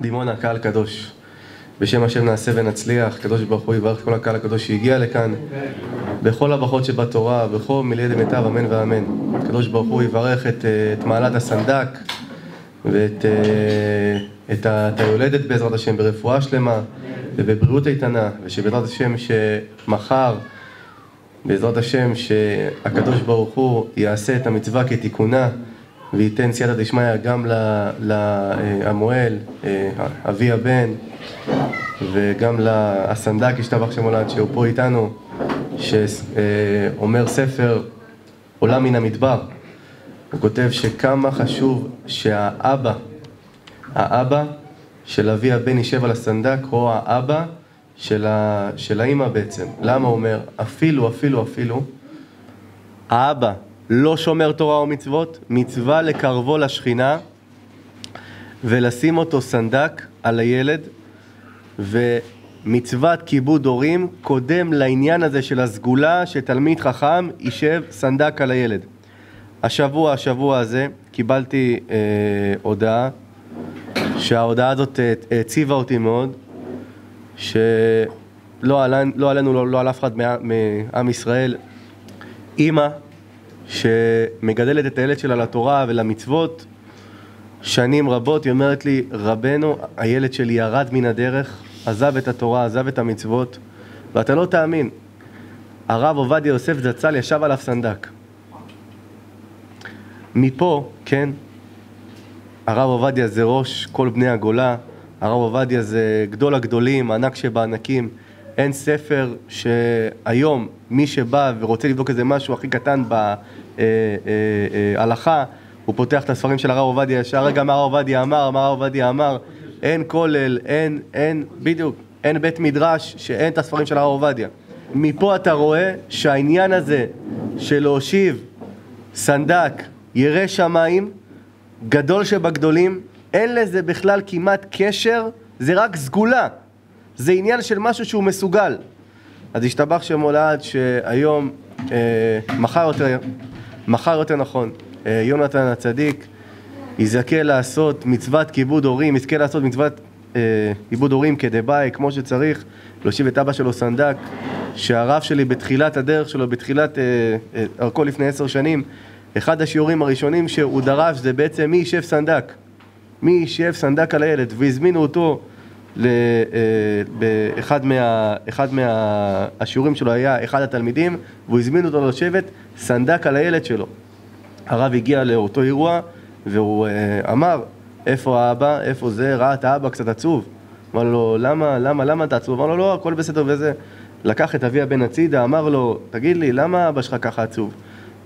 דימונה, קהל קדוש. בשם השם נעשה ונצליח, קדוש ברוך הוא יברך כל הקהל הקדוש שהגיע לכאן, בכל הברכות שבתורה, בכל מילי דמיטב, אמן ואמן. קדוש ברוך הוא יברך את, אה, את מעלת הסנדק ואת אה, את, את היולדת בעזרת השם ברפואה שלמה ובבריאות איתנה, ושבעזרת השם שמחר, בעזרת השם שהקדוש ברוך הוא יעשה את המצווה כתיקונה וייתן סייעתא דשמיא גם למוהל, אה, אבי הבן, וגם לסנדק השתבח שמולד שהוא פה איתנו, שאומר ספר עולם מן המדבר. הוא כותב שכמה חשוב שהאבא, האבא של אבי הבן יישב על הסנדק, או האבא של, ה... של האימא בעצם. למה הוא אומר? אפילו, אפילו, אפילו, האבא לא שומר תורה או מצוות, מצווה לקרבו לשכינה ולשים אותו סנדק על הילד ומצוות כיבוד הורים קודם לעניין הזה של הסגולה שתלמיד חכם יישב סנדק על הילד. השבוע, השבוע הזה, קיבלתי אה, הודעה שההודעה הזאת אה, העציבה אותי מאוד, שלא עלינו, לא עלינו, לא, לא על אף אחד מעם ישראל, אימא שמגדלת את הילד שלה לתורה ולמצוות שנים רבות, היא אומרת לי, רבנו, הילד שלי ירד מן הדרך, עזב את התורה, עזב את המצוות, ואתה לא תאמין, הרב עובדיה יוסף זצ"ל ישב עליו סנדק. מפה, כן, הרב עובדיה זה ראש כל בני הגולה, הרב עובדיה זה גדול הגדולים, ענק שבענקים. אין ספר שהיום מי שבא ורוצה לבדוק איזה משהו הכי קטן בהלכה, אה, אה, אה, הוא פותח את הספרים של הרב עובדיה ישר, רגע מה הרב עובדיה אמר, מה הרב עובדיה אמר, אין כולל, אין, אין, בדיוק, אין בית מדרש שאין את הספרים של הרב עובדיה. מפה אתה רואה שהעניין הזה של להושיב סנדק, ירא שמיים, גדול שבגדולים, אין לזה בכלל כמעט קשר, זה רק סגולה. זה עניין של משהו שהוא מסוגל. אז השתבח שמו לעד שהיום, אה, מחר יותר, מחר יותר נכון, אה, יונתן הצדיק יזכה לעשות מצוות כיבוד הורים, יזכה לעשות מצוות אה, כיבוד הורים כדבעי, כמו שצריך, להושיב את אבא שלו סנדק, שהרב שלי בתחילת הדרך שלו, בתחילת אה, אה, לפני עשר שנים, אחד השיעורים הראשונים שהוא דרש זה בעצם מי יישב סנדק, מי יישב סנדק על הילד, והזמינו אותו באחד מה, מהשיעורים שלו היה אחד התלמידים והוא הזמין אותו לשבת סנדק על הילד שלו. הרב הגיע לאותו אירוע והוא אה, אמר איפה האבא, איפה זה, ראה את האבא קצת עצוב. אמר לו למה, למה, למה אתה עצוב? אמר לו לא, הכל בסדר וזה. לקח את אבי הבן הצידה, אמר לו תגיד לי למה אבא שלך ככה עצוב?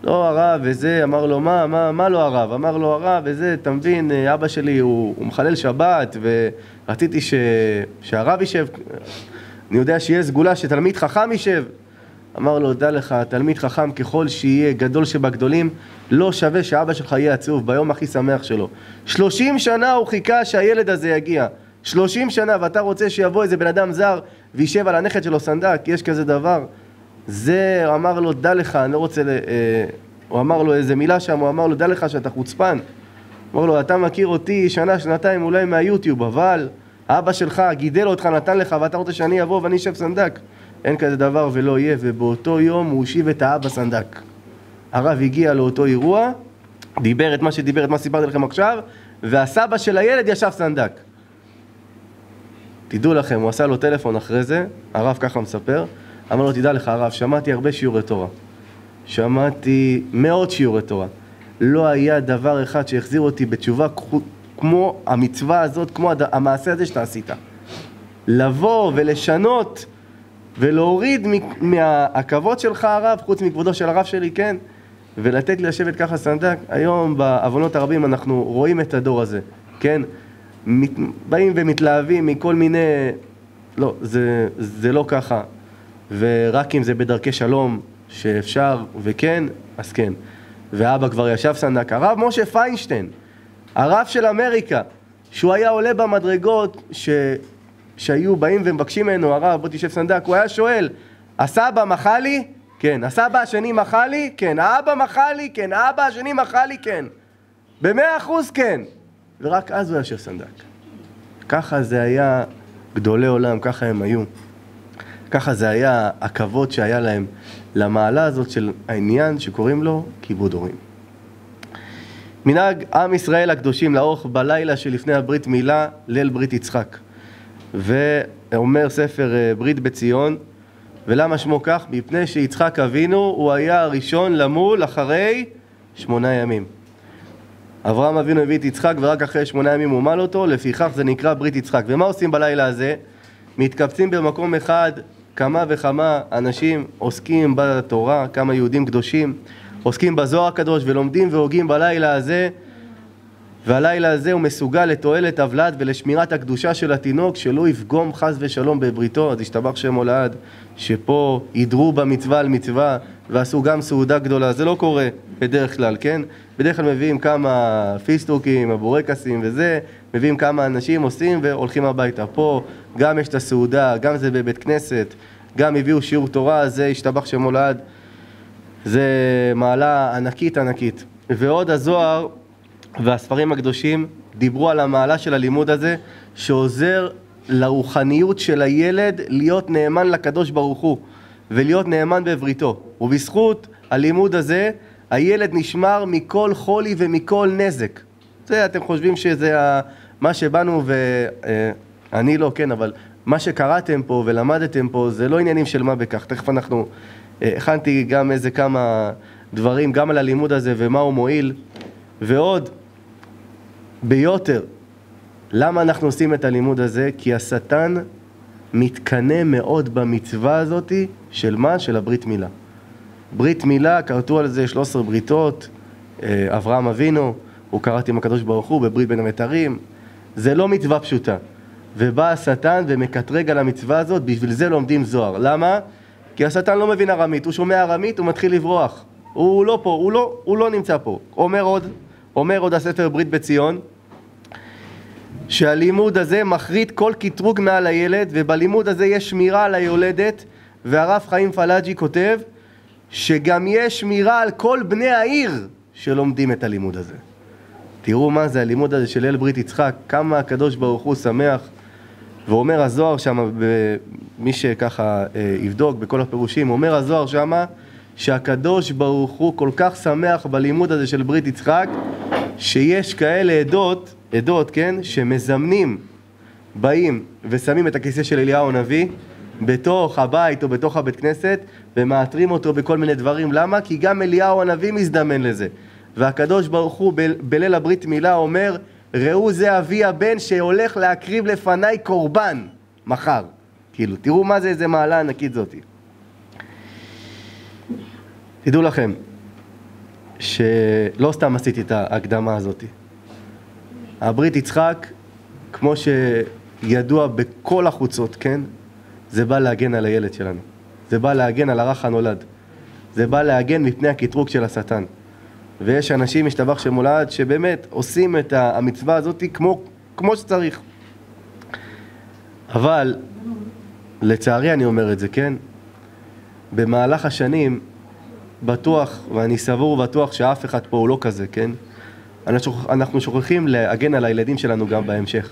לא הרב וזה, אמר לו מה, מה, מה לא הרב? אמר לו הרב וזה, אתה מבין, אבא שלי הוא, הוא מחלל שבת ורציתי ש, שהרב יישב, אני יודע שיהיה סגולה שתלמיד חכם יישב. אמר לו, דע לך, תלמיד חכם ככל שיהיה גדול שבגדולים, לא שווה שאבא שלך יהיה עצוב ביום הכי שמח שלו. שלושים שנה הוא חיכה שהילד הזה יגיע. שלושים שנה, ואתה רוצה שיבוא איזה בן אדם זר וישב על הנכד שלו סנדק, יש כזה דבר? זה, הוא אמר לו, דע לך, אני לא רוצה, ל... אה, הוא אמר לו איזה מילה שם, הוא אמר לו, דע לך שאתה חוצפן. אמר לו, אתה מכיר אותי שנה, שנתיים אולי מהיוטיוב, אבל אבא שלך גידל אותך, נתן לך, ואתה רוצה שאני אבוא ואני אשב סנדק. אין כזה דבר ולא יהיה, ובאותו יום הוא הושיב את האבא סנדק. הרב הגיע לאותו אירוע, דיבר את מה שדיבר, את מה שסיפרתי לכם עכשיו, והסבא של הילד ישב סנדק. תדעו לכם, הוא עשה לו טלפון אחרי זה, הרב ככה מספר, אמר לו, תדע לך הרב, שמעתי הרבה שיעורי תורה. שמעתי מאות שיעורי תורה. לא היה דבר אחד שהחזיר אותי בתשובה כמו המצווה הזאת, כמו המעשה הזה שאתה עשית. לבוא ולשנות ולהוריד מהכבוד שלך הרב, חוץ מכבודו של הרב שלי, כן? ולתת לי לשבת ככה סנדק. היום בעוונות הרבים אנחנו רואים את הדור הזה, כן? באים ומתלהבים מכל מיני... לא, זה, זה לא ככה. ורק אם זה בדרכי שלום שאפשר וכן, אז כן. ואבא כבר ישב סנדק. הרב משה פיינשטיין, הרב של אמריקה, שהוא היה עולה במדרגות ש... שהיו באים ומבקשים ממנו, הרב בוא תשב סנדק, הוא היה שואל, הסבא מחה לי? כן. הסבא השני מחה לי? כן. האבא מחה לי? כן. האבא השני מחה לי? כן. במאה אחוז כן. ורק אז הוא יושב סנדק. ככה זה היה גדולי עולם, ככה הם היו. ככה זה היה הכבוד שהיה להם למעלה הזאת של העניין שקוראים לו כיבוד הורים. מנהג עם ישראל הקדושים לערוך בלילה שלפני הברית מילה, ליל ברית יצחק. ואומר ספר אה, ברית בציון, ולמה שמו כך? מפני שיצחק אבינו הוא היה הראשון למול אחרי שמונה ימים. אברהם אבינו הביא את יצחק ורק אחרי שמונה ימים הוא מל אותו, לפיכך זה נקרא ברית יצחק. ומה עושים בלילה הזה? מתקבצים במקום אחד כמה וכמה אנשים עוסקים בתורה, כמה יהודים קדושים, עוסקים בזוהר הקדוש ולומדים והוגים בלילה הזה והלילה הזה הוא מסוגל לתועלת הבלד ולשמירת הקדושה של התינוק שלא יפגום חס ושלום בבריתו, אז ישתבח שם הולד שפה ידרו במצווה על מצווה ועשו גם סעודה גדולה, זה לא קורה בדרך כלל, כן? בדרך כלל מביאים כמה פיסטוקים, הבורקסים וזה, מביאים כמה אנשים, עושים והולכים הביתה. פה גם יש את הסעודה, גם זה בבית כנסת, גם הביאו שיעור תורה, זה ישתבח שם הולד, זה מעלה ענקית ענקית. ועוד הזוהר והספרים הקדושים דיברו על המעלה של הלימוד הזה, שעוזר לרוחניות של הילד להיות נאמן לקדוש ברוך הוא, ולהיות נאמן בבריתו. ובזכות הלימוד הזה, הילד נשמר מכל חולי ומכל נזק. זה, אתם חושבים שזה מה שבאנו, ואני לא, כן, אבל מה שקראתם פה ולמדתם פה, זה לא עניינים של מה בכך. תכף אנחנו, אה, הכנתי גם איזה כמה דברים, גם על הלימוד הזה ומה הוא מועיל. ועוד, ביותר. למה אנחנו עושים את הלימוד הזה? כי השטן מתקנא מאוד במצווה הזאתי של מה? של הברית מילה. ברית מילה, כרתו על זה 13 בריתות, אה, אברהם אבינו, הוא קראת עם הקדוש ברוך הוא בברית בין המתרים, זה לא מצווה פשוטה. ובא השטן ומקטרג על המצווה הזאת, בשביל זה לומדים זוהר. למה? כי השטן לא מבין ארמית, הוא שומע ארמית, הוא מתחיל לברוח. הוא לא פה, הוא לא, הוא לא נמצא פה. אומר עוד, אומר עוד הספר ברית בציון, שהלימוד הזה מחריט כל קטרוג מעל הילד, ובלימוד הזה יש שמירה על היולדת, והרב חיים פלאג'י כותב שגם יש שמירה על כל בני העיר שלומדים את הלימוד הזה. תראו מה זה הלימוד הזה של אל ברית יצחק, כמה הקדוש ברוך הוא שמח, ואומר הזוהר שם, מי שככה אה, יבדוק בכל הפירושים, אומר הזוהר שמה שהקדוש ברוך הוא כל כך שמח בלימוד הזה של ברית יצחק, שיש כאלה עדות, עדות, כן, שמזמנים, באים ושמים את הכיסא של אליהו הנביא בתוך הבית או בתוך הבית כנסת ומאתרים אותו בכל מיני דברים. למה? כי גם אליהו הנביא מזדמן לזה. והקדוש ברוך הוא בליל הברית מילה אומר, ראו זה אבי הבן שהולך להקריב לפניי קורבן מחר. כאילו, תראו מה זה איזה מעלה ענקית זאתי. תדעו לכם, שלא סתם עשיתי את ההקדמה הזאת. הברית יצחק, כמו שידוע בכל החוצות, כן? זה בא להגן על הילד שלנו. זה בא להגן על הרך הנולד. זה בא להגן מפני הקטרוג של השטן. ויש אנשים, משתבח שמולד, שבאמת עושים את המצווה הזאת כמו, כמו שצריך. אבל, לצערי אני אומר את זה, כן? במהלך השנים בטוח, ואני סבור ובטוח שאף אחד פה הוא לא כזה, כן? אנחנו שוכחים להגן על הילדים שלנו גם בהמשך.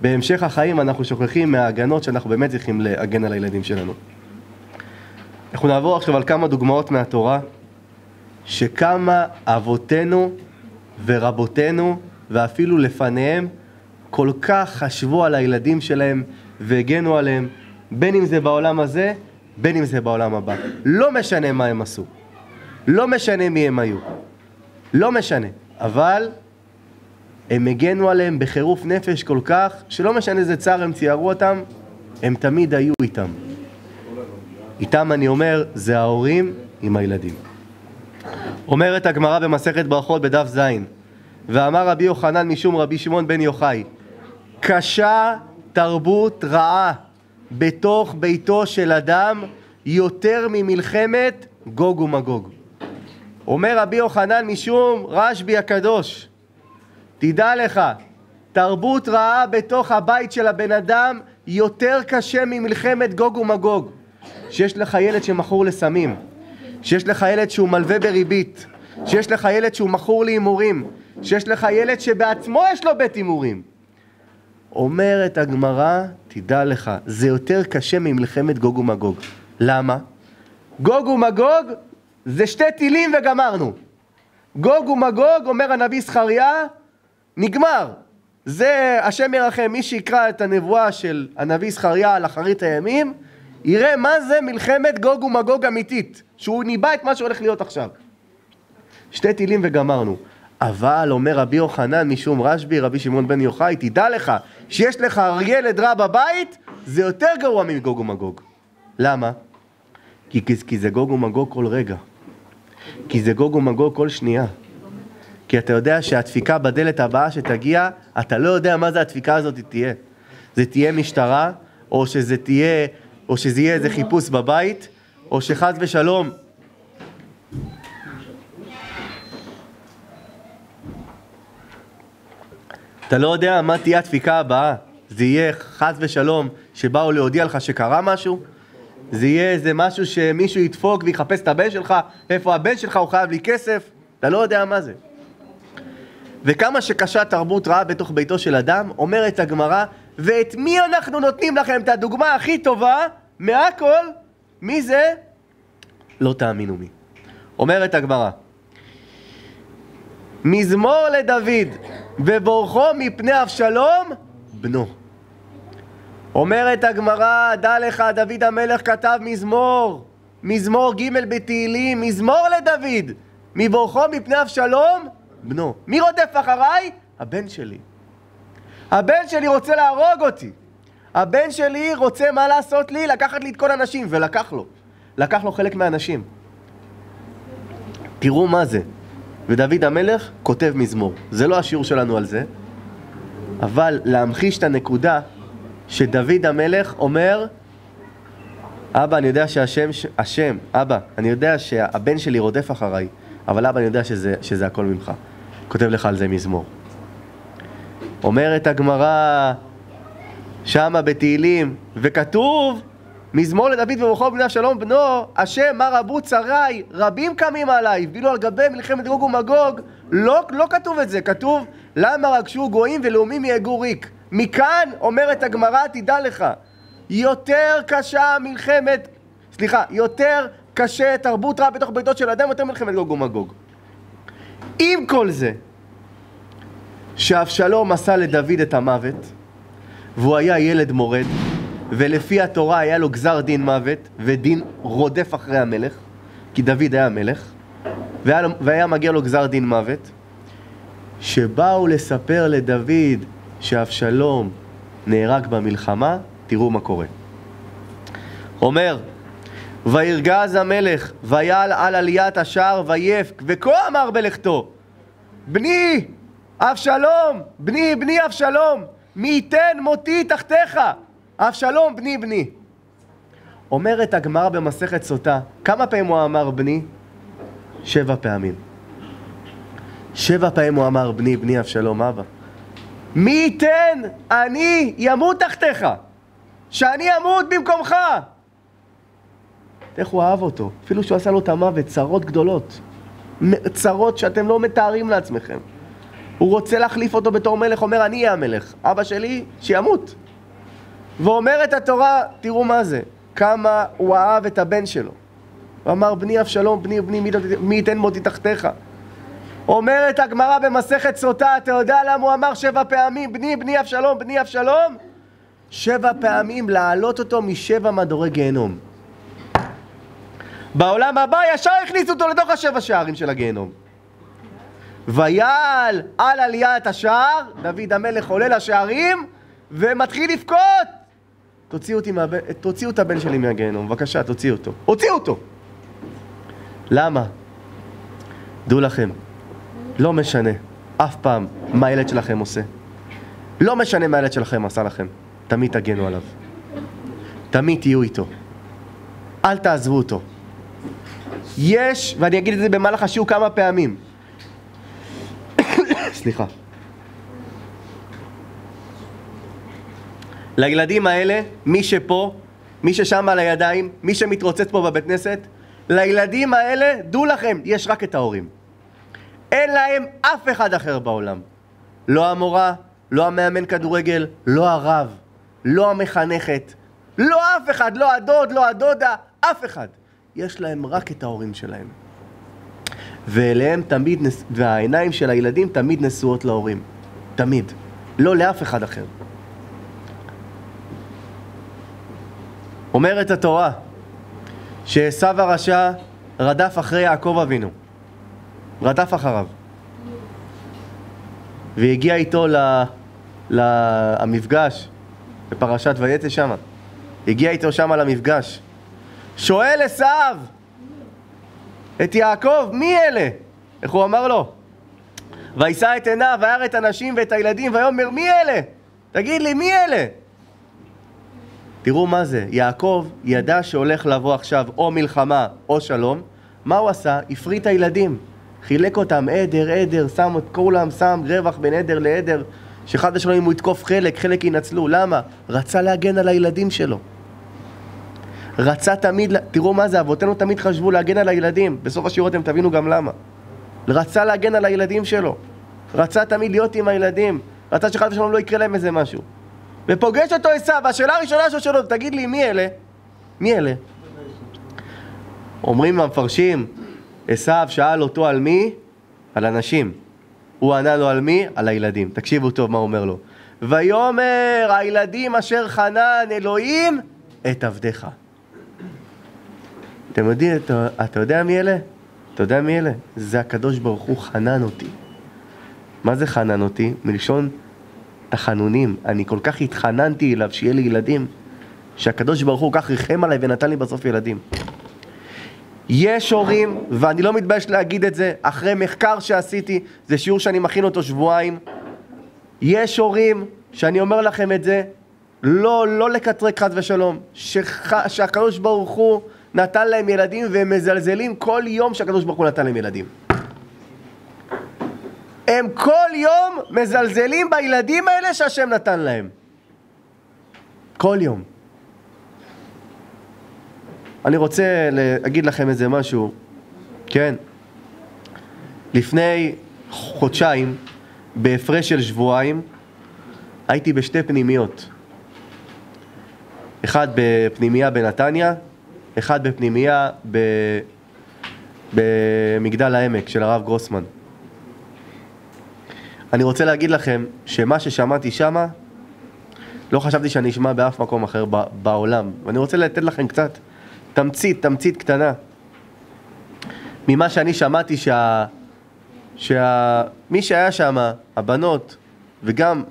בהמשך החיים אנחנו שוכחים מההגנות שאנחנו באמת צריכים להגן על הילדים שלנו. אנחנו נעבור עכשיו על כמה דוגמאות מהתורה שכמה אבותינו ורבותינו ואפילו לפניהם כל כך חשבו על הילדים שלהם והגנו עליהם בין אם זה בעולם הזה בין אם זה בעולם הבא. לא משנה מה הם עשו. לא משנה מי הם היו. לא משנה. אבל הם הגנו עליהם בחירוף נפש כל כך, שלא משנה איזה צער הם ציירו אותם, הם תמיד היו איתם. איתם אני אומר, זה ההורים עם הילדים. אומרת הגמרא במסכת ברכות בדף ז', ואמר רבי יוחנן משום רבי שמעון בן יוחאי, קשה תרבות רעה בתוך ביתו של אדם יותר ממלחמת גוג ומגוג. אומר רבי יוחנן משום רשב"י הקדוש, תדע לך, תרבות רעה בתוך הבית של הבן אדם יותר קשה ממלחמת גוג ומגוג. שיש לך ילד שמכור לסמים, שיש לך ילד שהוא מלווה בריבית, שיש לך ילד שהוא מכור להימורים, שיש לך ילד שבעצמו יש לו בית הימורים. אומרת הגמרא, תדע לך, זה יותר קשה ממלחמת גוג ומגוג. למה? גוג ומגוג זה שתי טילים וגמרנו. גוג ומגוג, אומר הנביא זכריה, נגמר. זה השם ירחם, מי שיקרא את הנבואה של הנביא זכריה על אחרית הימים, יראה מה זה מלחמת גוג ומגוג אמיתית, שהוא ניבא את מה שהולך להיות עכשיו. שתי טילים וגמרנו. אבל אומר רבי יוחנן משום רשב"י, רבי שמעון בן יוחאי, תדע לך שיש לך ילד רע בבית, זה יותר גרוע מגוג ומגוג. למה? כי, כי, כי זה גוג ומגוג כל רגע. כי זה גוג ומגוג כל שנייה. כי אתה יודע שהדפיקה בדלת הבאה שתגיע, אתה לא יודע מה זה הדפיקה הזאת תהיה. זה תהיה משטרה, או שזה תהיה, או שזה יהיה איזה חיפוש בבית, או שחס ושלום אתה לא יודע מה תהיה הדפיקה הבאה. זה יהיה חס ושלום שבאו להודיע לך שקרה משהו? זה יהיה איזה משהו שמישהו ידפוק ויחפש את הבן שלך, איפה הבן שלך, הוא חייב לי כסף? אתה לא יודע מה זה. וכמה שקשה תרבות רעה בתוך ביתו של אדם, אומרת הגמרא, ואת מי אנחנו נותנים לכם את הדוגמה הכי טובה מהכל? מי זה? לא תאמינו מי. אומרת הגמרא, מזמור לדוד, ובורכו מפני אבשלום, בנו. אומרת הגמרא, דע לך, דוד המלך כתב מזמור, מזמור ג' בתהילים, מזמור לדוד, מבורכו מפני אבשלום, בנו. מי רודף אחריי? הבן שלי. הבן שלי רוצה להרוג אותי. הבן שלי רוצה מה לעשות לי? לקחת לי את כל הנשים, ולקח לו. לקח לו חלק מהנשים. תראו מה זה. ודוד המלך כותב מזמור. זה לא השיעור שלנו על זה, אבל להמחיש את הנקודה שדוד המלך אומר, אבא, אני יודע שהשם, השם, אבא, אני יודע שהבן שלי רודף אחריי, אבל אבא, אני יודע שזה, שזה הכל ממך. כותב לך על זה מזמור. אומרת הגמרא שמה בתהילים, וכתוב מזמור לדוד וברוכו בני אבשלום בנו, השם מה רבו צריי, רבים קמים עליי, ואילו על גבי מלחמת גוג ומגוג, לא, לא כתוב את זה, כתוב למה רגשו גויים ולאומים יהגו ריק. מכאן אומרת הגמרא, תדע לך, יותר קשה מלחמת, סליחה, יותר קשה תרבות רעה בתוך ביתו של אדם, יותר מלחמת גוג ומגוג. עם כל זה, שאבשלום עשה לדוד את המוות, והוא היה ילד מורד, ולפי התורה היה לו גזר דין מוות, ודין רודף אחרי המלך, כי דוד היה מלך, והיה, והיה מגיע לו גזר דין מוות, שבאו לספר לדוד שאבשלום נהרג במלחמה, תראו מה קורה. אומר, וירגז המלך, ויעל על עליית השער, ויפק, וכה אמר בלכתו, בני אבשלום, בני בני אבשלום, מי ייתן מותי תחתיך, אבשלום בני בני. אומרת הגמרא במסכת סוטה, כמה פעמים הוא אמר בני? שבע פעמים. שבע פעמים הוא אמר בני בני אבשלום אבא. מי ייתן אני ימות תחתיך, שאני אמות במקומך. איך הוא אהב אותו, אפילו שהוא עשה לו את המוות, צרות גדולות. צרות שאתם לא מתארים לעצמכם. הוא רוצה להחליף אותו בתור מלך, אומר אני אהיה המלך. אבא שלי, שימות. ואומרת התורה, תראו מה זה, כמה הוא אהב את הבן שלו. הוא אמר, בני אבשלום, בני בני, מי ייתן מותי תחתיך? אומרת הגמרא במסכת סוטה, אתה יודע למה הוא אמר שבע פעמים, בני, בני אבשלום, בני אבשלום? שבע פעמים להעלות אותו משבע מדורי גיהנום. בעולם הבא ישר הכניסו אותו לתוך השבע שערים של הגיהנום. ויעל על עליית השער, דוד המלך עולה לשערים ומתחיל לבכות. תוציאו, מהבן, תוציאו את הבן שלי מהגיהנום, בבקשה, תוציאו אותו. הוציאו אותו! למה? דעו לכם, לא משנה אף פעם מה הילד שלכם עושה. לא משנה מה הילד שלכם עשה לכם, תמיד תגנו עליו. תמיד תהיו איתו. אל תעזבו אותו. יש, ואני אגיד את זה במהלך השיעור כמה פעמים. סליחה. לילדים האלה, מי שפה, מי ששם על הידיים, מי שמתרוצץ פה בבית כנסת, לילדים האלה, דעו לכם, יש רק את ההורים. אין להם אף אחד אחר בעולם. לא המורה, לא המאמן כדורגל, לא הרב, לא המחנכת, לא אף אחד, לא הדוד, לא הדודה, אף אחד. יש להם רק את ההורים שלהם. ואליהם תמיד, נס... והעיניים של הילדים תמיד נשואות להורים. תמיד. לא לאף אחד אחר. אומרת התורה שעשו הרשע רדף אחרי יעקב אבינו. רדף אחריו. והגיע איתו למפגש בפרשת ויצא שמה. הגיע איתו שמה למפגש. שואל עשו את יעקב, מי אלה? איך הוא אמר לו? וישא את עיניו, וירא את הנשים ואת הילדים, ויאמר, מי אלה? תגיד לי, מי אלה? תראו מה זה, יעקב ידע שהולך לבוא עכשיו או מלחמה או שלום, מה הוא עשה? הפריט הילדים, חילק אותם עדר עדר, שם את כולם, שם רווח בין עדר לעדר, שחד ושלום אם הוא יתקוף חלק, חלק ינצלו, למה? רצה להגן על הילדים שלו. רצה תמיד, תראו מה זה, אבותינו תמיד חשבו להגן על הילדים, בסוף השיעור אתם תבינו גם למה. רצה להגן על הילדים שלו, רצה תמיד להיות עם הילדים, רצה שחד ושלום לא יקרה להם איזה משהו. ופוגש אותו עשו, והשאלה הראשונה שהוא שואל אותו, תגיד לי, מי אלה? מי אלה? אומרים המפרשים, עשו שאל אותו על מי? על אנשים. הוא ענה לו על מי? על הילדים. תקשיבו טוב מה הוא אומר לו. ויאמר הילדים אשר חנן אלוהים את עבדיך. אתם יודעים, אתה, אתה יודע מי אלה? אתה יודע מי אלה? זה הקדוש ברוך הוא חנן אותי. מה זה חנן אותי? מלשון תחנונים. אני כל כך התחננתי אליו שיהיה לי ילדים, שהקדוש ברוך הוא כך ריחם עליי ונתן לי בסוף ילדים. יש הורים, ואני לא מתבייש להגיד את זה, אחרי מחקר שעשיתי, זה שיעור שאני מכין אותו שבועיים, יש הורים, שאני אומר לכם את זה, לא, לא לקטרק חס ושלום, שח, שהקדוש ברוך הוא נתן להם ילדים והם מזלזלים כל יום שהקדוש ברוך הוא נתן להם ילדים. הם כל יום מזלזלים בילדים האלה שהשם נתן להם. כל יום. אני רוצה להגיד לכם איזה משהו, כן? לפני חודשיים, בהפרש של שבועיים, הייתי בשתי פנימיות. אחד בפנימייה בנתניה, אחד בפנימייה ב... במגדל העמק של הרב גרוסמן. אני רוצה להגיד לכם שמה ששמעתי שמה, לא חשבתי שאני אשמע באף מקום אחר בעולם. ואני רוצה לתת לכם קצת תמצית, תמצית קטנה. ממה שאני שמעתי שה... שה... מי שהיה שם, הבנות, וגם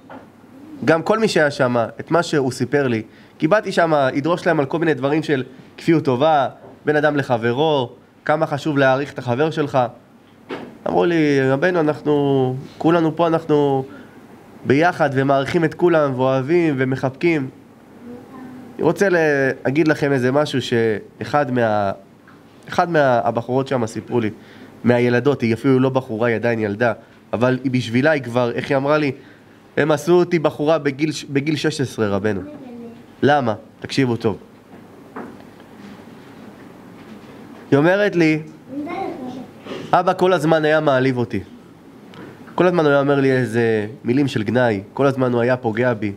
גם כל מי שהיה שם, את מה שהוא סיפר לי, כי באתי שם, ידרוש להם על כל מיני דברים של כפיות טובה, בין אדם לחברו, כמה חשוב להעריך את החבר שלך. אמרו לי, רבנו, אנחנו, כולנו פה, אנחנו ביחד ומעריכים את כולם ואוהבים ומחבקים. אני רוצה להגיד לכם איזה משהו שאחד מה... אחד מהבחורות שם סיפרו לי, מהילדות, היא אפילו לא בחורה, היא עדיין ילדה, אבל היא בשבילה היא כבר, איך היא אמרה לי? הם עשו אותי בחורה בגיל, בגיל 16, רבנו. למה? תקשיבו טוב. היא אומרת לי, אבא כל הזמן היה מעליב אותי. כל הזמן הוא היה אומר לי איזה מילים של גנאי, כל הזמן הוא היה פוגע בי.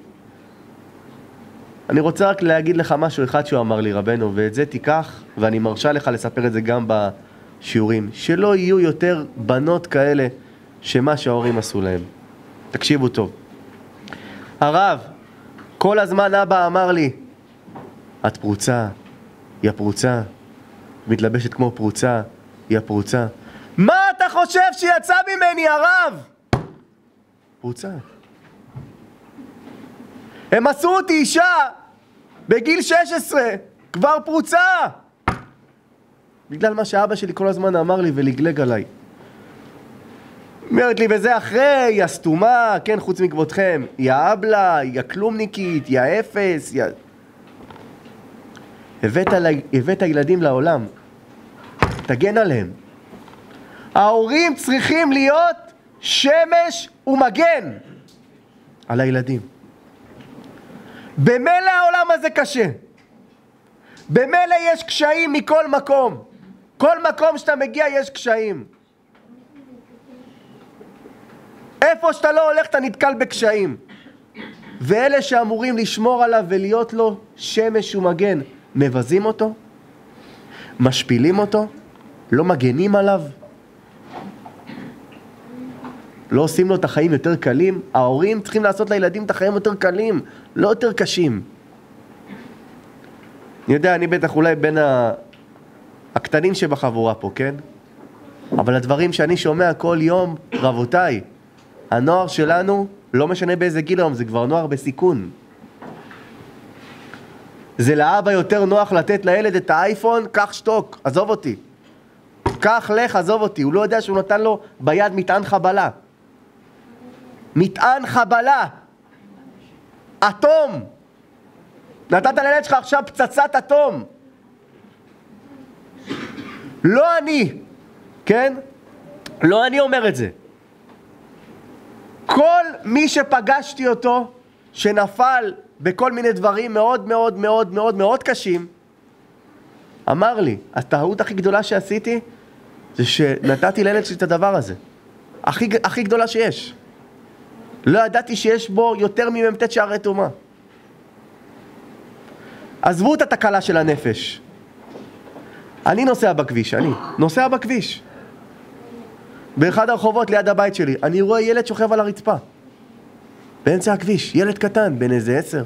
אני רוצה רק להגיד לך משהו אחד שהוא אמר לי, רבנו, ואת זה תיקח, ואני מרשה לך לספר את זה גם בשיעורים, שלא יהיו יותר בנות כאלה שמה שההורים עשו להם. תקשיבו טוב. הרב, כל הזמן אבא אמר לי, את פרוצה, היא הפרוצה, מתלבשת כמו פרוצה, היא הפרוצה. מה אתה חושב שיצא ממני, הרב? פרוצה. הם עשו אותי אישה בגיל 16, כבר פרוצה! בגלל מה שאבא שלי כל הזמן אמר לי ולגלג עליי. אומרת לי, וזה אחרי, היא הסתומה, כן, חוץ מכבודכם, היא האבלה, היא הכלומניקית, היא האפס, היא... הבאת, הבאת ילדים לעולם, תגן עליהם. ההורים צריכים להיות שמש ומגן על הילדים. במילא העולם הזה קשה. במילא יש קשיים מכל מקום. כל מקום שאתה מגיע יש קשיים. איפה שאתה לא הולך אתה נתקל בקשיים. ואלה שאמורים לשמור עליו ולהיות לו שמש ומגן, מבזים אותו? משפילים אותו? לא מגנים עליו? לא עושים לו את החיים יותר קלים? ההורים צריכים לעשות לילדים את החיים יותר קלים, לא יותר קשים. אני יודע, אני בטח אולי בין ה... הקטנים שבחבורה פה, כן? אבל הדברים שאני שומע כל יום, רבותיי, הנוער שלנו, לא משנה באיזה גיל היום, זה כבר נוער בסיכון. זה לאבא יותר נוח לתת לילד את האייפון, קח שתוק, עזוב אותי. קח, לך, עזוב אותי. הוא לא יודע שהוא נתן לו ביד מטען חבלה. מטען חבלה. אטום. נתת לילד שלך עכשיו פצצת אטום. לא אני, כן? לא אני אומר את זה. כל מי שפגשתי אותו, שנפל בכל מיני דברים מאוד מאוד מאוד מאוד מאוד קשים, אמר לי, הטעות הכי גדולה שעשיתי זה שנתתי לילד שלי את הדבר הזה. הכי, הכי גדולה שיש. לא ידעתי שיש בו יותר ממ"ט שערי טומאה. עזבו את התקלה של הנפש. אני נוסע בכביש, אני נוסע בכביש. באחד הרחובות ליד הבית שלי, אני רואה ילד שוכב על הרצפה. באמצע הכביש, ילד קטן, בן איזה עשר.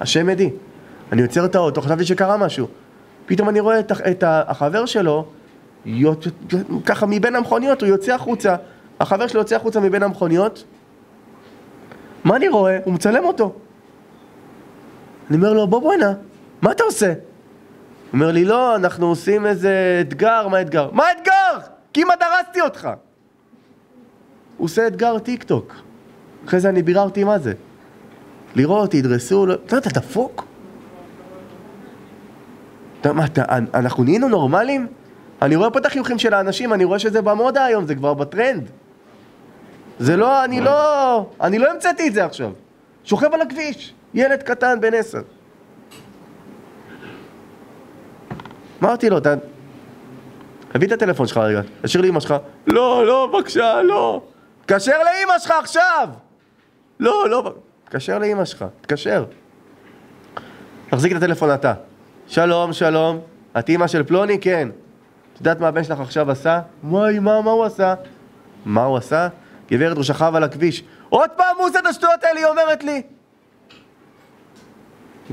השם עדי. אני עוצר את האוטו, חשבתי שקרה משהו. פתאום אני רואה את, את החבר שלו, ככה מבין המכוניות, הוא יוצא החוצה, החבר שלו יוצא החוצה מבין המכוניות. מה אני רואה? הוא מצלם אותו. אני אומר לו, בוא בוא הנה, מה אתה עושה? הוא אומר לי, לא, אנחנו עושים איזה אתגר, מה אתגר? מה אתגר? כמעט דרסתי אותך. הוא עושה אתגר טיק טוק. אחרי זה אני ביררתי מה זה. לראות, ידרסו, לא... אתה אתה דפוק? אתה, מה, אתה, אנחנו נהיינו נורמלים? אני רואה פה את החיוכים של האנשים, אני רואה שזה במודה היום, זה כבר בטרנד. זה לא, אני לא, אני לא המצאתי את זה עכשיו. שוכב על הכביש, ילד קטן בן עשר. אמרתי לו, אתה... תביא את הטלפון שלך רגע, תשאיר לאמא שלך. לא, לא, בבקשה, לא. תקשר לאמא שלך עכשיו! לא, לא, תקשר לאמא שלך, תקשר. תחזיק את הטלפון אתה. שלום, שלום. את אימא של פלוני? כן. את יודעת מה הבן שלך עכשיו עשה? וואי, מה, מה הוא עשה? מה הוא עשה? גברת, הוא שכב על הכביש. עוד פעם הוא עושה את השטויות האלה, היא אומרת לי.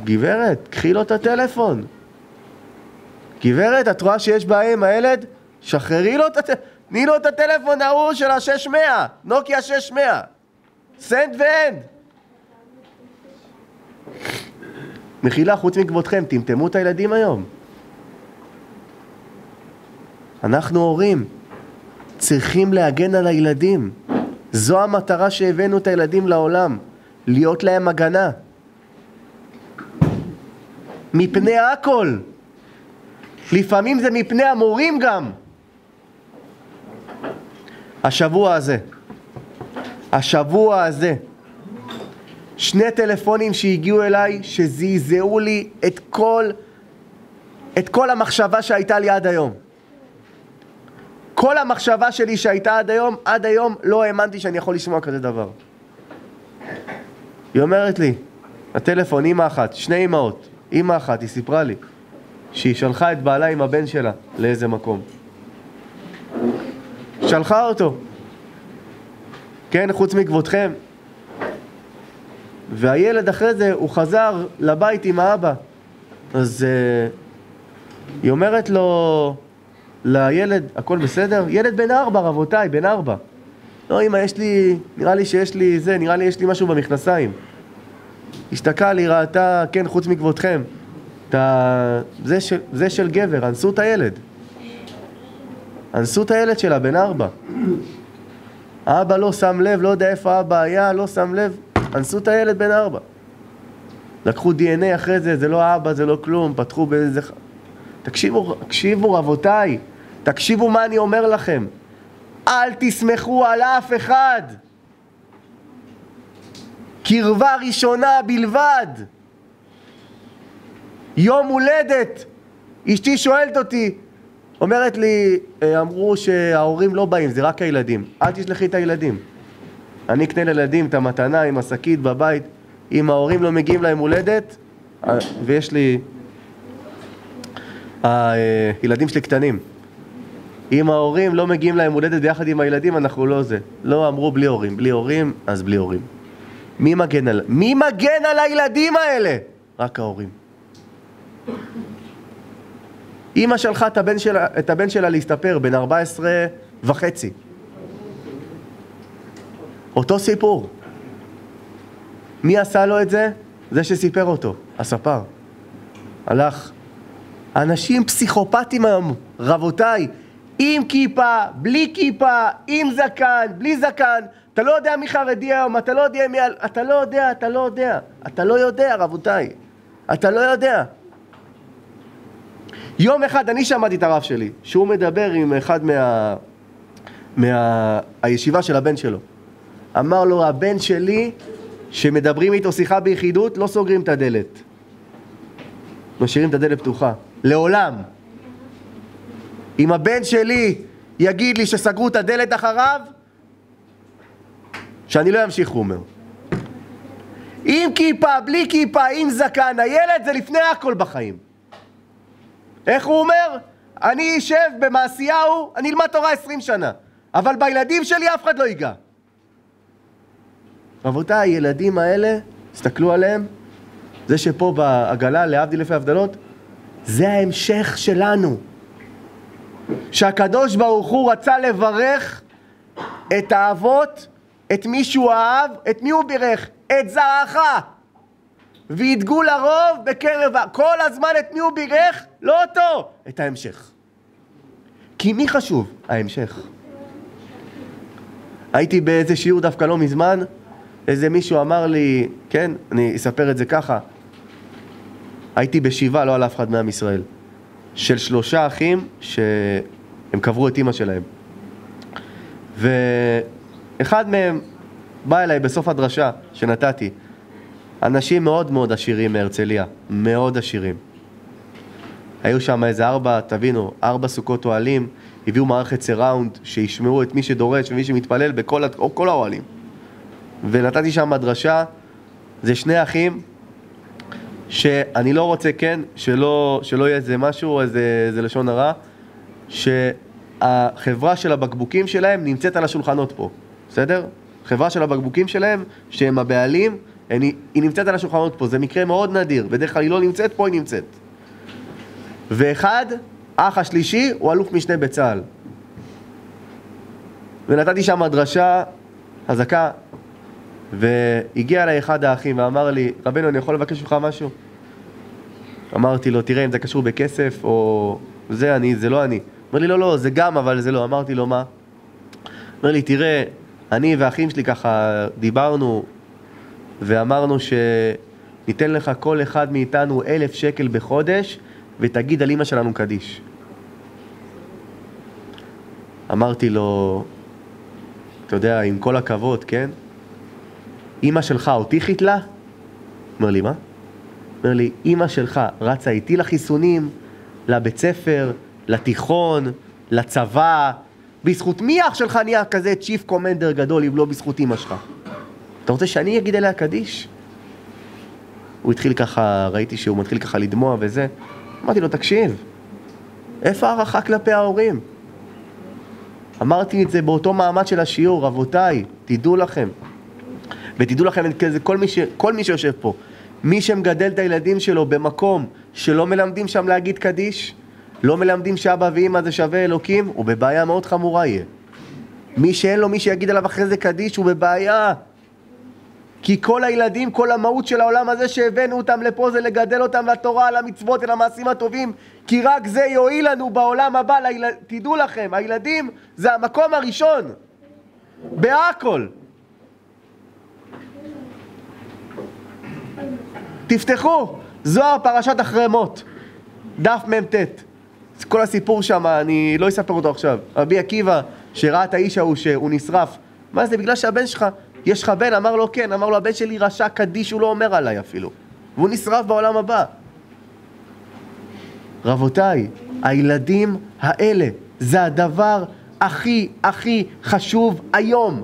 גברת, קחי לו את הטלפון. גברת, את רואה שיש בעיה עם הילד? שחררי לו את הטלפון. תני לו את הטלפון ההוא של ה-600, נוקיה 600. סנד ואנד. מחילה, חוץ מכבודכם, טמטמו את הילדים היום. אנחנו הורים, צריכים להגן על הילדים. זו המטרה שהבאנו את הילדים לעולם, להיות להם הגנה. מפני הכל. לפעמים זה מפני המורים גם. השבוע הזה, השבוע הזה, שני טלפונים שהגיעו אליי שזעזעו לי את כל, את כל המחשבה שהייתה לי עד היום. כל המחשבה שלי שהייתה עד היום, עד היום לא האמנתי שאני יכול לשמוע כזה דבר. היא אומרת לי, הטלפון, אימא אחת, שני אימהות, אימא אחת, היא סיפרה לי שהיא שלחה את בעלה עם הבן שלה לאיזה מקום. שלחה אותו. כן, חוץ מכבודכם. והילד אחרי זה, הוא חזר לבית עם האבא. אז uh, היא אומרת לו, לילד, הכל בסדר? ילד בן ארבע, רבותיי, בן ארבע. לא, אמא, יש לי, נראה לי שיש לי זה, נראה לי יש לי משהו במכנסיים. השתקעה לי, ראתה, כן, חוץ מכבודכם. אתה... זה, של, זה של גבר, אנסו את הילד. אנסו את הילד שלה, בן ארבע. האבא לא שם לב, לא יודע איפה האבא היה, לא שם לב, אנסו את הילד בן ארבע. לקחו דנ"א אחרי זה, זה לא האבא, זה לא כלום, פתחו באיזה... תקשיבו, תקשיבו רבותיי, תקשיבו מה אני אומר לכם. אל תסמכו על אף אחד. קרבה ראשונה בלבד. יום הולדת. אשתי שואלת אותי, אומרת לי, אה, אמרו שההורים לא באים, זה רק הילדים. אל תשלחי את הילדים. אני אקנה לילדים את המתנה עם השקית בבית. אם ההורים לא מגיעים ליום הולדת, אה, ויש לי... הילדים שלי קטנים. אם ההורים לא מגיעים ליום הולדת ביחד עם הילדים, אנחנו לא זה. לא אמרו בלי הורים. בלי הורים, אז בלי הורים. מי מגן על, מי מגן על הילדים האלה? רק ההורים. אימא שלחה את הבן שלה, את הבן שלה להסתפר, בן 14 וחצי. אותו סיפור. מי עשה לו את זה? זה שסיפר אותו, הספר. הלך. אנשים פסיכופטים היום, רבותיי, עם כיפה, בלי כיפה, עם זקן, בלי זקן, אתה לא יודע מי חרדי היום, אתה לא יודע מי... אתה לא יודע, אתה לא יודע. אתה לא יודע, רבותיי. אתה לא יודע. יום אחד אני שמעתי את הרב שלי, שהוא מדבר עם אחד מה... מה... של הבן שלו. אמר לו, הבן שלי, שמדברים איתו שיחה ביחידות, לא סוגרים את הדלת. משאירים את הדלת פתוחה. לעולם. אם הבן שלי יגיד לי שסגרו את הדלת אחריו, שאני לא אמשיך, הוא אומר. עם כיפה, בלי כיפה, עם זקן, הילד זה לפני הכל בחיים. איך הוא אומר? אני אשב במעשיהו, אני אלמד תורה עשרים שנה, אבל בילדים שלי אף אחד לא ייגע. רבותיי, הילדים האלה, תסתכלו עליהם, זה שפה בעגלה, להבדיל לפי הבדלות, זה ההמשך שלנו. שהקדוש ברוך הוא רצה לברך את האבות, את מי שהוא אהב, את מי הוא בירך? את זרעך. וידגו לרוב בקרב, כל הזמן את מי הוא בירך? לא אותו, את ההמשך. כי מי חשוב? ההמשך. הייתי באיזה שיעור דווקא לא מזמן, איזה מישהו אמר לי, כן, אני אספר את זה ככה, הייתי בשבעה, לא על אף אחד מעם ישראל, של שלושה אחים שהם קברו את אימא שלהם. ואחד מהם בא אליי בסוף הדרשה שנתתי, אנשים מאוד מאוד עשירים מהרצליה, מאוד עשירים. היו שם איזה ארבע, תבינו, ארבע סוכות אוהלים, הביאו מערכת סיראונד שישמעו את מי שדורש ומי שמתפלל בכל כל האוהלים. ונתתי שם דרשה, זה שני אחים שאני לא רוצה, כן, שלא, שלא יהיה איזה משהו, איזה, איזה לשון הרע, שהחברה של הבקבוקים שלהם נמצאת על השולחנות פה, בסדר? חברה של הבקבוקים שלהם, שהם הבעלים, היא, היא נמצאת על השולחנות פה, זה מקרה מאוד נדיר, בדרך כלל היא לא נמצאת, פה היא נמצאת. ואחד, האח השלישי, הוא אלוף משנה בצה"ל. ונתתי שם דרשה חזקה, והגיע אליי אחד האחים ואמר לי, רבנו, אני יכול לבקש ממך משהו? אמרתי לו, תראה, אם זה קשור בכסף או זה אני, זה לא אני. אומר לי, לא, לא, זה גם, אבל זה לא. אמרתי לו, מה? אומר לי, תראה, אני והאחים שלי ככה דיברנו ואמרנו שניתן לך כל אחד מאיתנו אלף שקל בחודש ותגיד על אמא שלנו קדיש. אמרתי לו, אתה יודע, עם כל הכבוד, כן? אמא שלך אותי חיתלה? אומר לי, מה? אומר לי, אמא שלך רצה איתי לחיסונים, לבית ספר, לתיכון, לצבא. בזכות מי אח שלך נהיה כזה צ'יפ קומנדר גדול אם לא בזכות אמא שלך? אתה רוצה שאני אגיד עליה קדיש? הוא התחיל ככה, ראיתי שהוא מתחיל ככה לדמוע וזה. אמרתי לו, תקשיב, איפה הערכה כלפי ההורים? אמרתי את זה באותו מעמד של השיעור, רבותיי, תדעו לכם. ותדעו לכם, כל מי, ש, כל מי שיושב פה, מי שמגדל את הילדים שלו במקום שלא מלמדים שם להגיד קדיש, לא מלמדים שאבא ואמא זה שווה אלוקים, הוא בבעיה מאוד חמורה יהיה. מי שאין לו מי שיגיד עליו אחרי זה קדיש, הוא בבעיה. כי כל הילדים, כל המהות של העולם הזה שהבאנו אותם לפה זה לגדל אותם לתורה, למצוות ולמעשים הטובים כי רק זה יועיל לנו בעולם הבא, ליל... תדעו לכם, הילדים זה המקום הראשון בהכל תפתחו, זוהר פרשת אחרי מות, דף מ"ט. כל הסיפור שם, אני לא אספר אותו עכשיו. רבי עקיבא, שראה את האיש ההוא שהוא נשרף, מה זה, בגלל שהבן שלך, יש לך בן? אמר לו כן, אמר לו הבן שלי רשע קדיש, הוא לא אומר עליי אפילו. והוא נשרף בעולם הבא. רבותיי, הילדים האלה זה הדבר הכי הכי חשוב היום.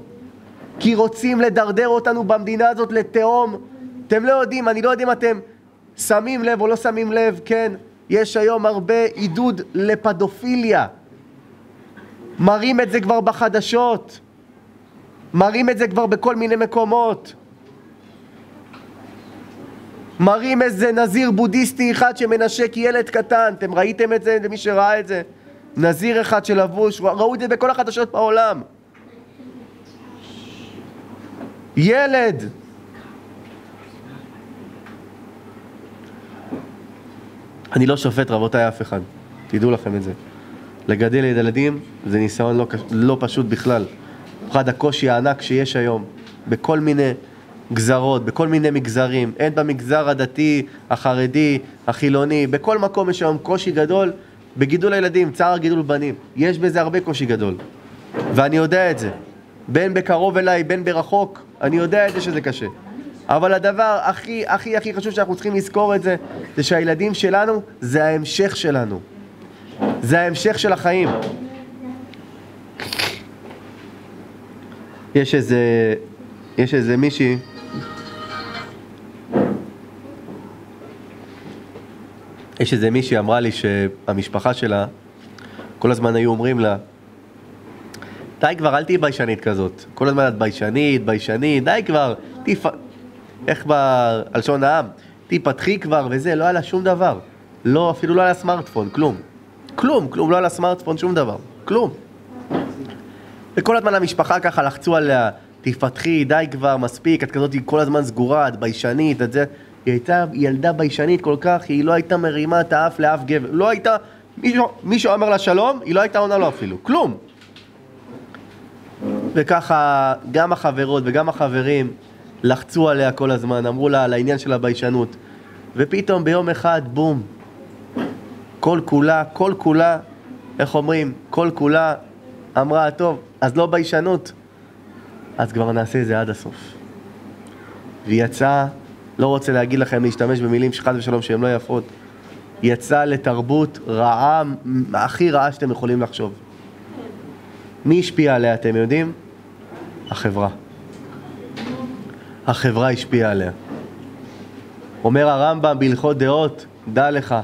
כי רוצים לדרדר אותנו במדינה הזאת לתהום אתם לא יודעים, אני לא יודע אם אתם שמים לב או לא שמים לב, כן, יש היום הרבה עידוד לפדופיליה. מראים את זה כבר בחדשות, מראים את זה כבר בכל מיני מקומות. מראים איזה נזיר בודהיסטי אחד שמנשק ילד קטן, אתם ראיתם את זה, למי שראה את זה? נזיר אחד שלבוש, ראו את זה בכל החדשות בעולם. ילד. אני לא שופט רבותיי אף אחד, תדעו לכם את זה. לגדל ילדים זה ניסיון לא, לא פשוט בכלל. במיוחד הקושי הענק שיש היום בכל מיני גזרות, בכל מיני מגזרים, הן במגזר הדתי, החרדי, החילוני, בכל מקום יש היום קושי גדול בגידול הילדים, צער גידול בנים. יש בזה הרבה קושי גדול, ואני יודע את זה. בין בקרוב אליי, בין ברחוק, אני יודע את זה שזה קשה. אבל הדבר הכי הכי הכי חשוב שאנחנו צריכים לזכור את זה, זה שהילדים שלנו זה ההמשך שלנו. זה ההמשך של החיים. יש איזה, יש איזה מישהי יש איזה מישהי אמרה לי שהמשפחה שלה, כל הזמן היו אומרים לה, די כבר, אל תהיי ביישנית כזאת. כל הזמן את ביישנית, ביישנית, די כבר, תפ... איך בלשון העם? תיפתחי כבר וזה, לא היה לה שום דבר. לא, אפילו לא היה לה סמארטפון, כלום. כלום, כלום, לא היה לה סמארטפון, שום דבר. כלום. וכל הזמן המשפחה ככה לחצו עליה, תפתחי, די כבר, מספיק, את כזאת כל הזמן סגורה, את ביישנית, את זה. היא הייתה ילדה ביישנית כל כך, היא לא הייתה מרימה את האף לאף גבר. לא הייתה, מישהו, מישהו אומר לה שלום, היא לא הייתה עונה לו אפילו, כלום. וככה גם החברות וגם החברים לחצו עליה כל הזמן, אמרו לה על העניין של הביישנות. ופתאום ביום אחד, בום, כל כולה, כל כולה, איך אומרים, כל כולה אמרה, טוב, אז לא ביישנות, אז כבר נעשה את זה עד הסוף. והיא יצאה לא רוצה להגיד לכם להשתמש במילים שחד ושלום שהן לא יפות. יצא לתרבות רעה, הכי רעה שאתם יכולים לחשוב. מי השפיע עליה, אתם יודעים? החברה. החברה השפיעה עליה. אומר הרמב"ם בהלכות דעות, דע לך,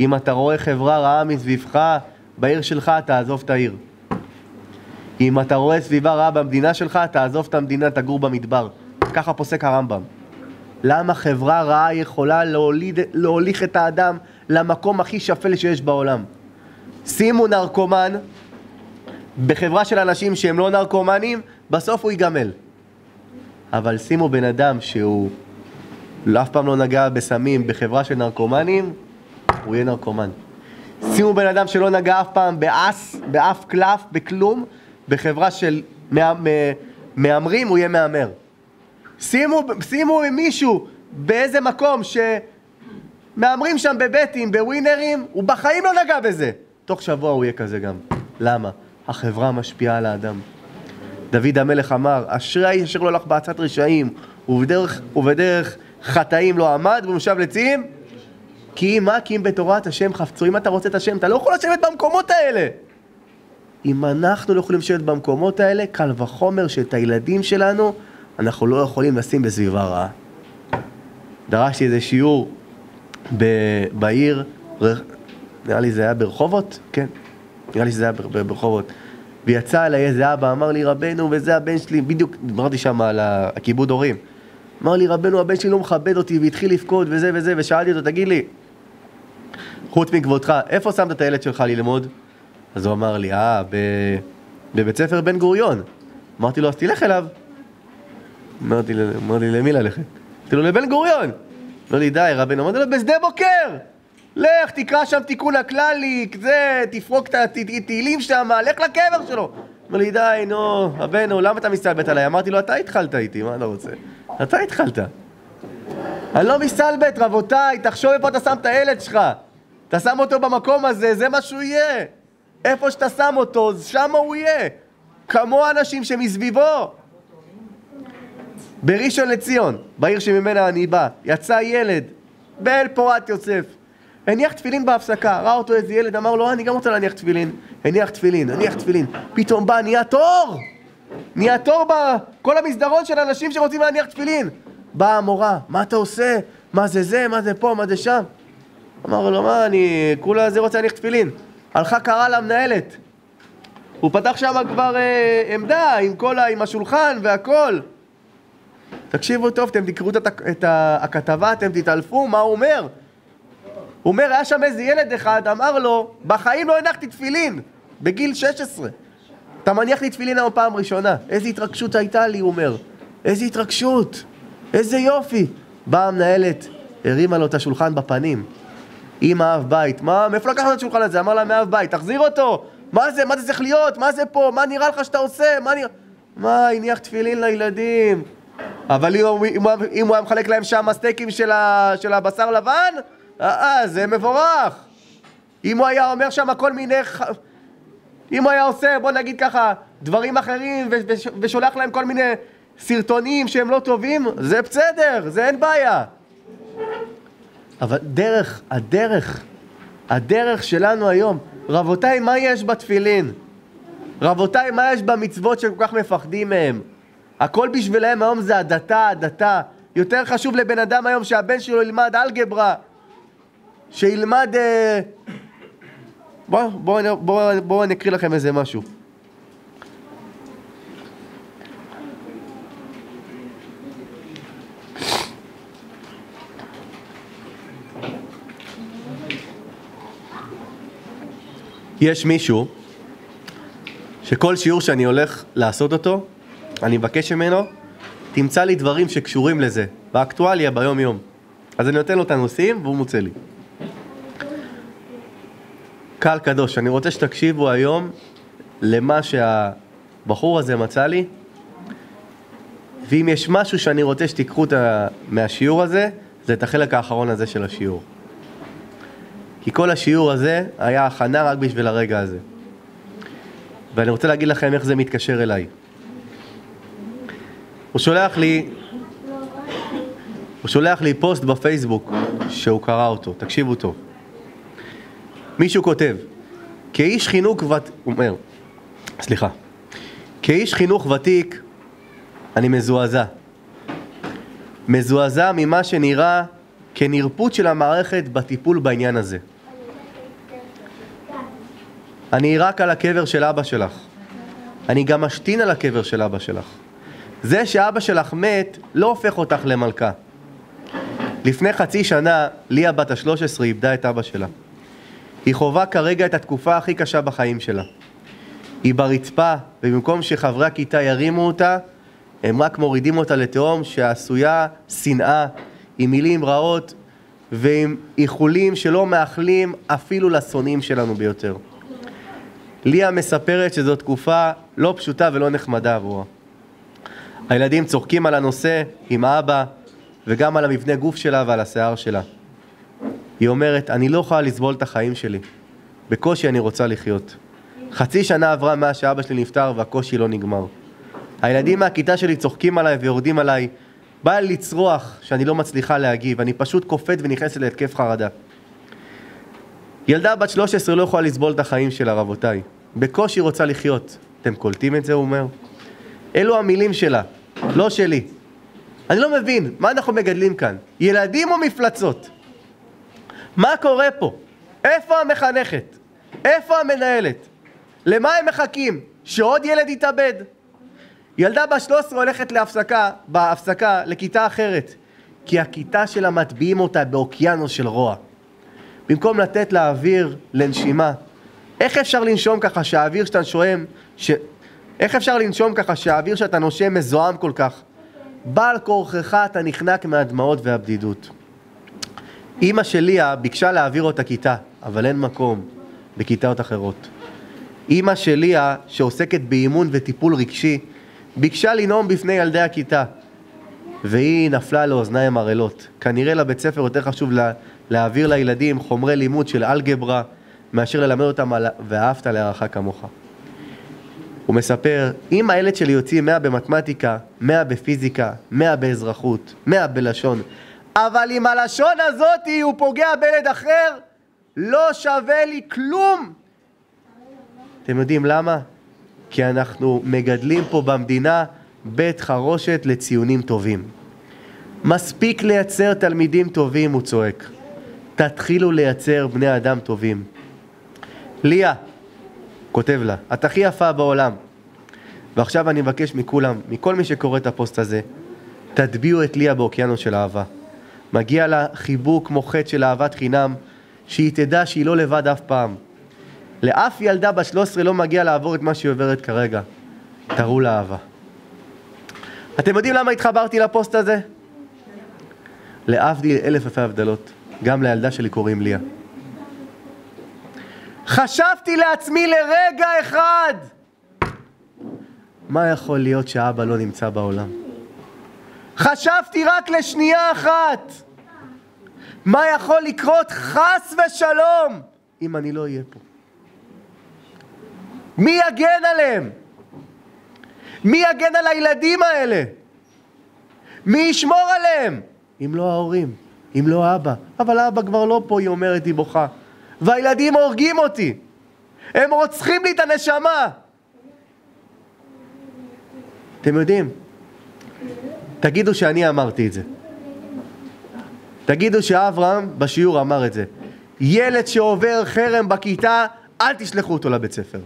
אם אתה רואה חברה רעה מסביבך, בעיר שלך תעזוב את העיר. אם אתה רואה סביבה רעה במדינה שלך, תעזוב את המדינה, תגור במדבר. ככה פוסק הרמב"ם. למה חברה רעה יכולה להוליד, להוליך את האדם למקום הכי שפל שיש בעולם. שימו נרקומן בחברה של אנשים שהם לא נרקומנים, בסוף הוא ייגמל. אבל שימו בן אדם שהוא לא, אף פעם לא נגע בסמים בחברה של נרקומנים, הוא יהיה נרקומן. שימו בן אדם שלא נגע אף פעם באס, באף קלף, בכלום, בחברה של מהמרים, הוא יהיה מהמר. שימו, שימו מישהו באיזה מקום שמהמרים שם בבטים, בווינרים, הוא בחיים לא נגע בזה. תוך שבוע הוא יהיה כזה גם. למה? החברה משפיעה על האדם. דוד המלך אמר, אשרי האיש אשר לא הלך בעצת רשעים, ובדרך, ובדרך חטאים לא עמד, ובמושב לצים, כי אם מה? כי אם בתורת השם חפצו. אם אתה רוצה את השם, אתה לא יכול לשבת במקומות האלה. אם אנחנו לא יכולים לשבת במקומות האלה, קל וחומר שאת הילדים שלנו אנחנו לא יכולים לשים בסביבה רעה. דרשתי איזה שיעור ב- בעיר, נראה לי זה היה ברחובות, כן, נראה לי שזה היה ברחובות. ויצא אליי איזה אבא, אמר לי רבנו, וזה הבן שלי, בדיוק דיברתי שם על הכיבוד הורים. אמר לי רבנו, הבן שלי לא מכבד אותי, והתחיל לבכות וזה וזה, ושאלתי אותו, תגיד לי, חוץ מכבודך, איפה שמת את הילד שלך ללמוד? אז הוא אמר לי, אה, בבית ספר בן גוריון. אמרתי לו, אז תלך אליו. אמרתי, אמרתי למי ללכת? אמרתי לו, לבן גוריון. אמר לי, די, רבנו. אמרתי לו, בשדה בוקר! לך, תקרא שם תיקון הכללי, זה, תפרוק את התהילים שם, לך לקבר שלו. אמר לי, די, נו, רבנו, למה אתה מסתלבט עליי? אמרתי לו, אתה התחלת איתי, מה אתה רוצה? אתה התחלת. אני לא מסתלבט, רבותיי, תחשוב איפה אתה שם את הילד שלך. אתה שם אותו במקום הזה, זה מה שהוא יהיה. איפה שאתה שם אותו, שם הוא יהיה. כמו האנשים שמסביבו. בראשון לציון, בעיר שממנה אני בא, יצא ילד, בן פורת יוסף, הניח תפילין בהפסקה, ראה אותו איזה ילד, אמר לו, אה, אני גם רוצה להניח תפילין. הניח תפילין, הניח תפילין. פתאום בא, נהיה תור! נהיה תור בכל המסדרון של אנשים שרוצים להניח תפילין. באה המורה, מה אתה עושה? מה זה זה? מה זה פה? מה זה שם? אמר לו, מה אני, כולה זה רוצה להניח תפילין. הלכה קראה למנהלת. הוא פתח שם כבר אה, עמדה עם ה... עם השולחן והכל. תקשיבו טוב, אתם תקראו את. את הכתבה, אתם תתעלפו, מה הוא אומר? הוא אומר, היה שם איזה ילד אחד, אמר לו, בחיים לא הנחתי תפילין, בגיל 16. אתה מניח לי תפילין היום פעם ראשונה. איזה התרגשות הייתה לי, הוא אומר. איזה התרגשות, איזה יופי. באה המנהלת, הרימה לו את השולחן בפנים. אמא אב בית, מה, מאיפה לקחת את השולחן הזה? אמר לה מאב בית, תחזיר אותו! מה זה, מה זה צריך להיות? מה זה פה? מה נראה לך שאתה עושה? מה נראה... מה, הניח תפילין לילדים? אבל אם, אם, אם הוא היה מחלק להם שם סטייקים של, ה, של הבשר לבן, אה, אה, זה מבורך. אם הוא היה אומר שם כל מיני... אם הוא היה עושה, בוא נגיד ככה, דברים אחרים ושולח להם כל מיני סרטונים שהם לא טובים, זה בסדר, זה אין בעיה. אבל דרך, הדרך, הדרך שלנו היום, רבותיי, מה יש בתפילין? רבותיי, מה יש במצוות שכל כך מפחדים מהם? הכל בשבילם היום זה הדתה, הדתה. יותר חשוב לבן אדם היום שהבן שלו ילמד אלגברה, שילמד... אה... בואו בוא, בוא, בוא, אני אקריא לכם איזה משהו. יש מישהו שכל שיעור שאני הולך לעשות אותו, אני מבקש ממנו, תמצא לי דברים שקשורים לזה, באקטואליה, ביום יום. אז אני נותן לו את הנושאים והוא מוצא לי. קהל קדוש, אני רוצה שתקשיבו היום למה שהבחור הזה מצא לי, ואם יש משהו שאני רוצה שתיקחו מהשיעור הזה, זה את החלק האחרון הזה של השיעור. כי כל השיעור הזה היה הכנה רק בשביל הרגע הזה. ואני רוצה להגיד לכם איך זה מתקשר אליי. הוא שולח לי, הוא שולח לי פוסט בפייסבוק שהוא קרא אותו, תקשיבו טוב. מישהו כותב, כאיש חינוך ותיק, הוא אומר, סליחה, כאיש חינוך ותיק אני מזועזע. מזועזע ממה שנראה כנרפות של המערכת בטיפול בעניין הזה. אני רק על הקבר של אבא שלך. אני גם משתין על הקבר של אבא שלך. זה שאבא שלך מת לא הופך אותך למלכה. לפני חצי שנה, ליה בת ה-13 איבדה את אבא שלה. היא חווה כרגע את התקופה הכי קשה בחיים שלה. היא ברצפה, ובמקום שחברי הכיתה ירימו אותה, הם רק מורידים אותה לתהום שעשויה שנאה, עם מילים רעות ועם איחולים שלא מאחלים אפילו לשונאים שלנו ביותר. ליה מספרת שזו תקופה לא פשוטה ולא נחמדה עבורה. הילדים צוחקים על הנושא עם האבא וגם על המבנה גוף שלה ועל השיער שלה. היא אומרת, אני לא יכולה לסבול את החיים שלי. בקושי אני רוצה לחיות. חצי שנה עברה מאז שאבא שלי נפטר והקושי לא נגמר. הילדים מהכיתה שלי צוחקים עליי ויורדים עליי. בא לי לצרוח שאני לא מצליחה להגיב, אני פשוט קופאת ונכנסת להתקף חרדה. ילדה בת 13 לא יכולה לסבול את החיים שלה, רבותיי. בקושי רוצה לחיות. אתם קולטים את זה, הוא אומר? אלו המילים שלה, לא שלי. אני לא מבין, מה אנחנו מגדלים כאן? ילדים או מפלצות? מה קורה פה? איפה המחנכת? איפה המנהלת? למה הם מחכים? שעוד ילד יתאבד? ילדה בת 13 הולכת להפסקה, בהפסקה, לכיתה אחרת, כי הכיתה שלה מטביעים אותה באוקיינוס של רוע. במקום לתת לה אוויר לנשימה, איך אפשר לנשום ככה שהאוויר שאתה שואם, ש... איך אפשר לנשום ככה שהאוויר שאתה נושם מזוהם כל כך? בעל כורכך אתה נחנק מהדמעות והבדידות. אימא של ליה ביקשה להעביר אותה כיתה, אבל אין מקום בכיתות אחרות. אימא של ליה, שעוסקת באימון וטיפול רגשי, ביקשה לנאום בפני ילדי הכיתה, והיא נפלה לאוזניים ערלות. כנראה לבית ספר יותר חשוב לה, להעביר לילדים חומרי לימוד של אלגברה, מאשר ללמד אותם על ואהבת להערכה כמוך. הוא מספר, אם הילד שלי יוציא 100 במתמטיקה, 100 בפיזיקה, 100 באזרחות, 100 בלשון, אבל אם הלשון הזאתי הוא פוגע בילד אחר, לא שווה לי כלום. אתם יודעים למה? כי אנחנו מגדלים פה במדינה בית חרושת לציונים טובים. מספיק לייצר תלמידים טובים, הוא צועק. תתחילו לייצר בני אדם טובים. ליה, כותב לה, את הכי יפה בעולם. ועכשיו אני מבקש מכולם, מכל מי שקורא את הפוסט הזה, תטביעו את ליה באוקיינוס של אהבה. מגיע לה חיבוק מוחץ של אהבת חינם, שהיא תדע שהיא לא לבד אף פעם. לאף ילדה בת 13 לא מגיע לעבור את מה שהיא עוברת כרגע. תראו לה אהבה. אתם יודעים למה התחברתי לפוסט הזה? להבדיל אלף אלפי הבדלות, גם לילדה שלי קוראים ליה. חשבתי לעצמי לרגע אחד, מה יכול להיות שאבא לא נמצא בעולם? חשבתי רק לשנייה אחת, מה יכול לקרות חס ושלום אם אני לא אהיה פה? מי יגן עליהם? מי יגן על הילדים האלה? מי ישמור עליהם? אם לא ההורים, אם לא אבא. אבל אבא כבר לא פה, היא אומרת, היא בוכה. והילדים הורגים אותי. הם רוצחים לי את הנשמה. אתם יודעים, תגידו שאני אמרתי את זה. תגידו שאברהם בשיעור אמר את זה. ילד שעובר חרם בכיתה, אל תשלחו אותו לבית ספר.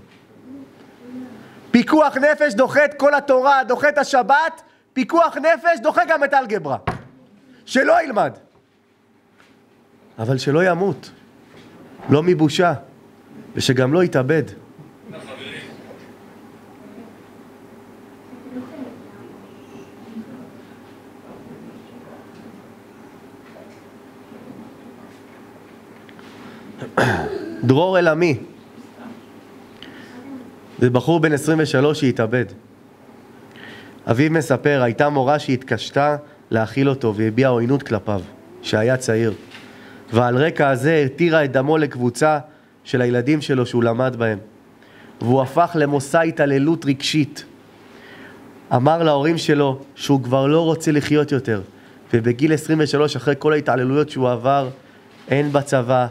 פיקוח נפש דוחה את כל התורה, דוחה את השבת, פיקוח נפש דוחה גם את אלגברה. שלא ילמד. אבל שלא ימות. לא מבושה. ושגם לא יתאבד. דרור אלעמי זה בחור בן 23 שהתאבד. אביו מספר, הייתה מורה שהתקשתה להאכיל אותו והביעה עוינות כלפיו, שהיה צעיר. ועל רקע הזה התירה את דמו לקבוצה של הילדים שלו שהוא למד בהם. והוא הפך למושא התעללות רגשית. אמר להורים שלו שהוא כבר לא רוצה לחיות יותר, ובגיל 23, אחרי כל ההתעללויות שהוא עבר, הן בצבא,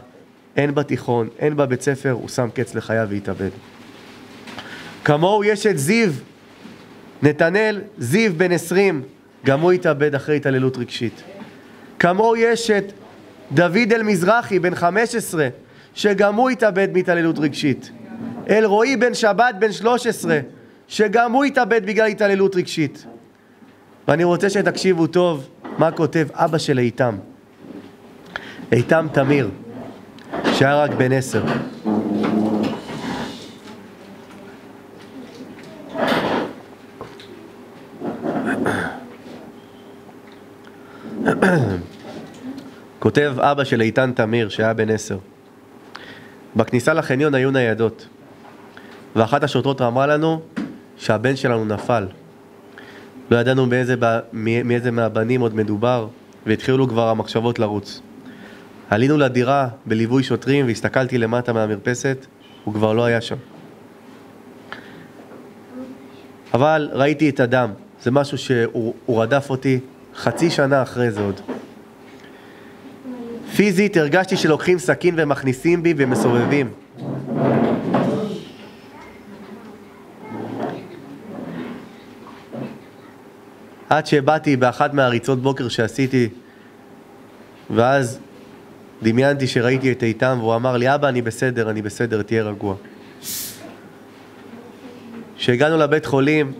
הן בתיכון, הן בבית ספר, הוא שם קץ לחייו והתאבד. כמוהו יש את זיו, נתנאל, זיו בן 20, גם הוא התאבד אחרי התעללות רגשית. כמוהו יש את דוד אל מזרחי, בן 15, שגם הוא התאבד מהתעללות רגשית. אלרועי בן שבת, בן 13, שגם הוא התאבד בגלל התעללות רגשית. ואני רוצה שתקשיבו טוב מה כותב אבא של איתם. איתם תמיר, שהיה רק בן עשר. כותב אבא של איתן תמיר, שהיה בן עשר. בכניסה לחניון היו ניידות, ואחת השוטרות אמרה לנו שהבן שלנו נפל. לא ידענו מאיזה, מאיזה מהבנים עוד מדובר, והתחילו כבר המחשבות לרוץ. עלינו לדירה בליווי שוטרים והסתכלתי למטה מהמרפסת, הוא כבר לא היה שם. אבל ראיתי את הדם, זה משהו שהוא רדף אותי חצי שנה אחרי זה עוד. פיזית הרגשתי שלוקחים סכין ומכניסים בי ומסובבים. עד שבאתי באחת מהריצות בוקר שעשיתי, ואז דמיינתי שראיתי את איתם, והוא אמר לי, אבא, אני בסדר, אני בסדר, תהיה רגוע. כשהגענו לבית חולים,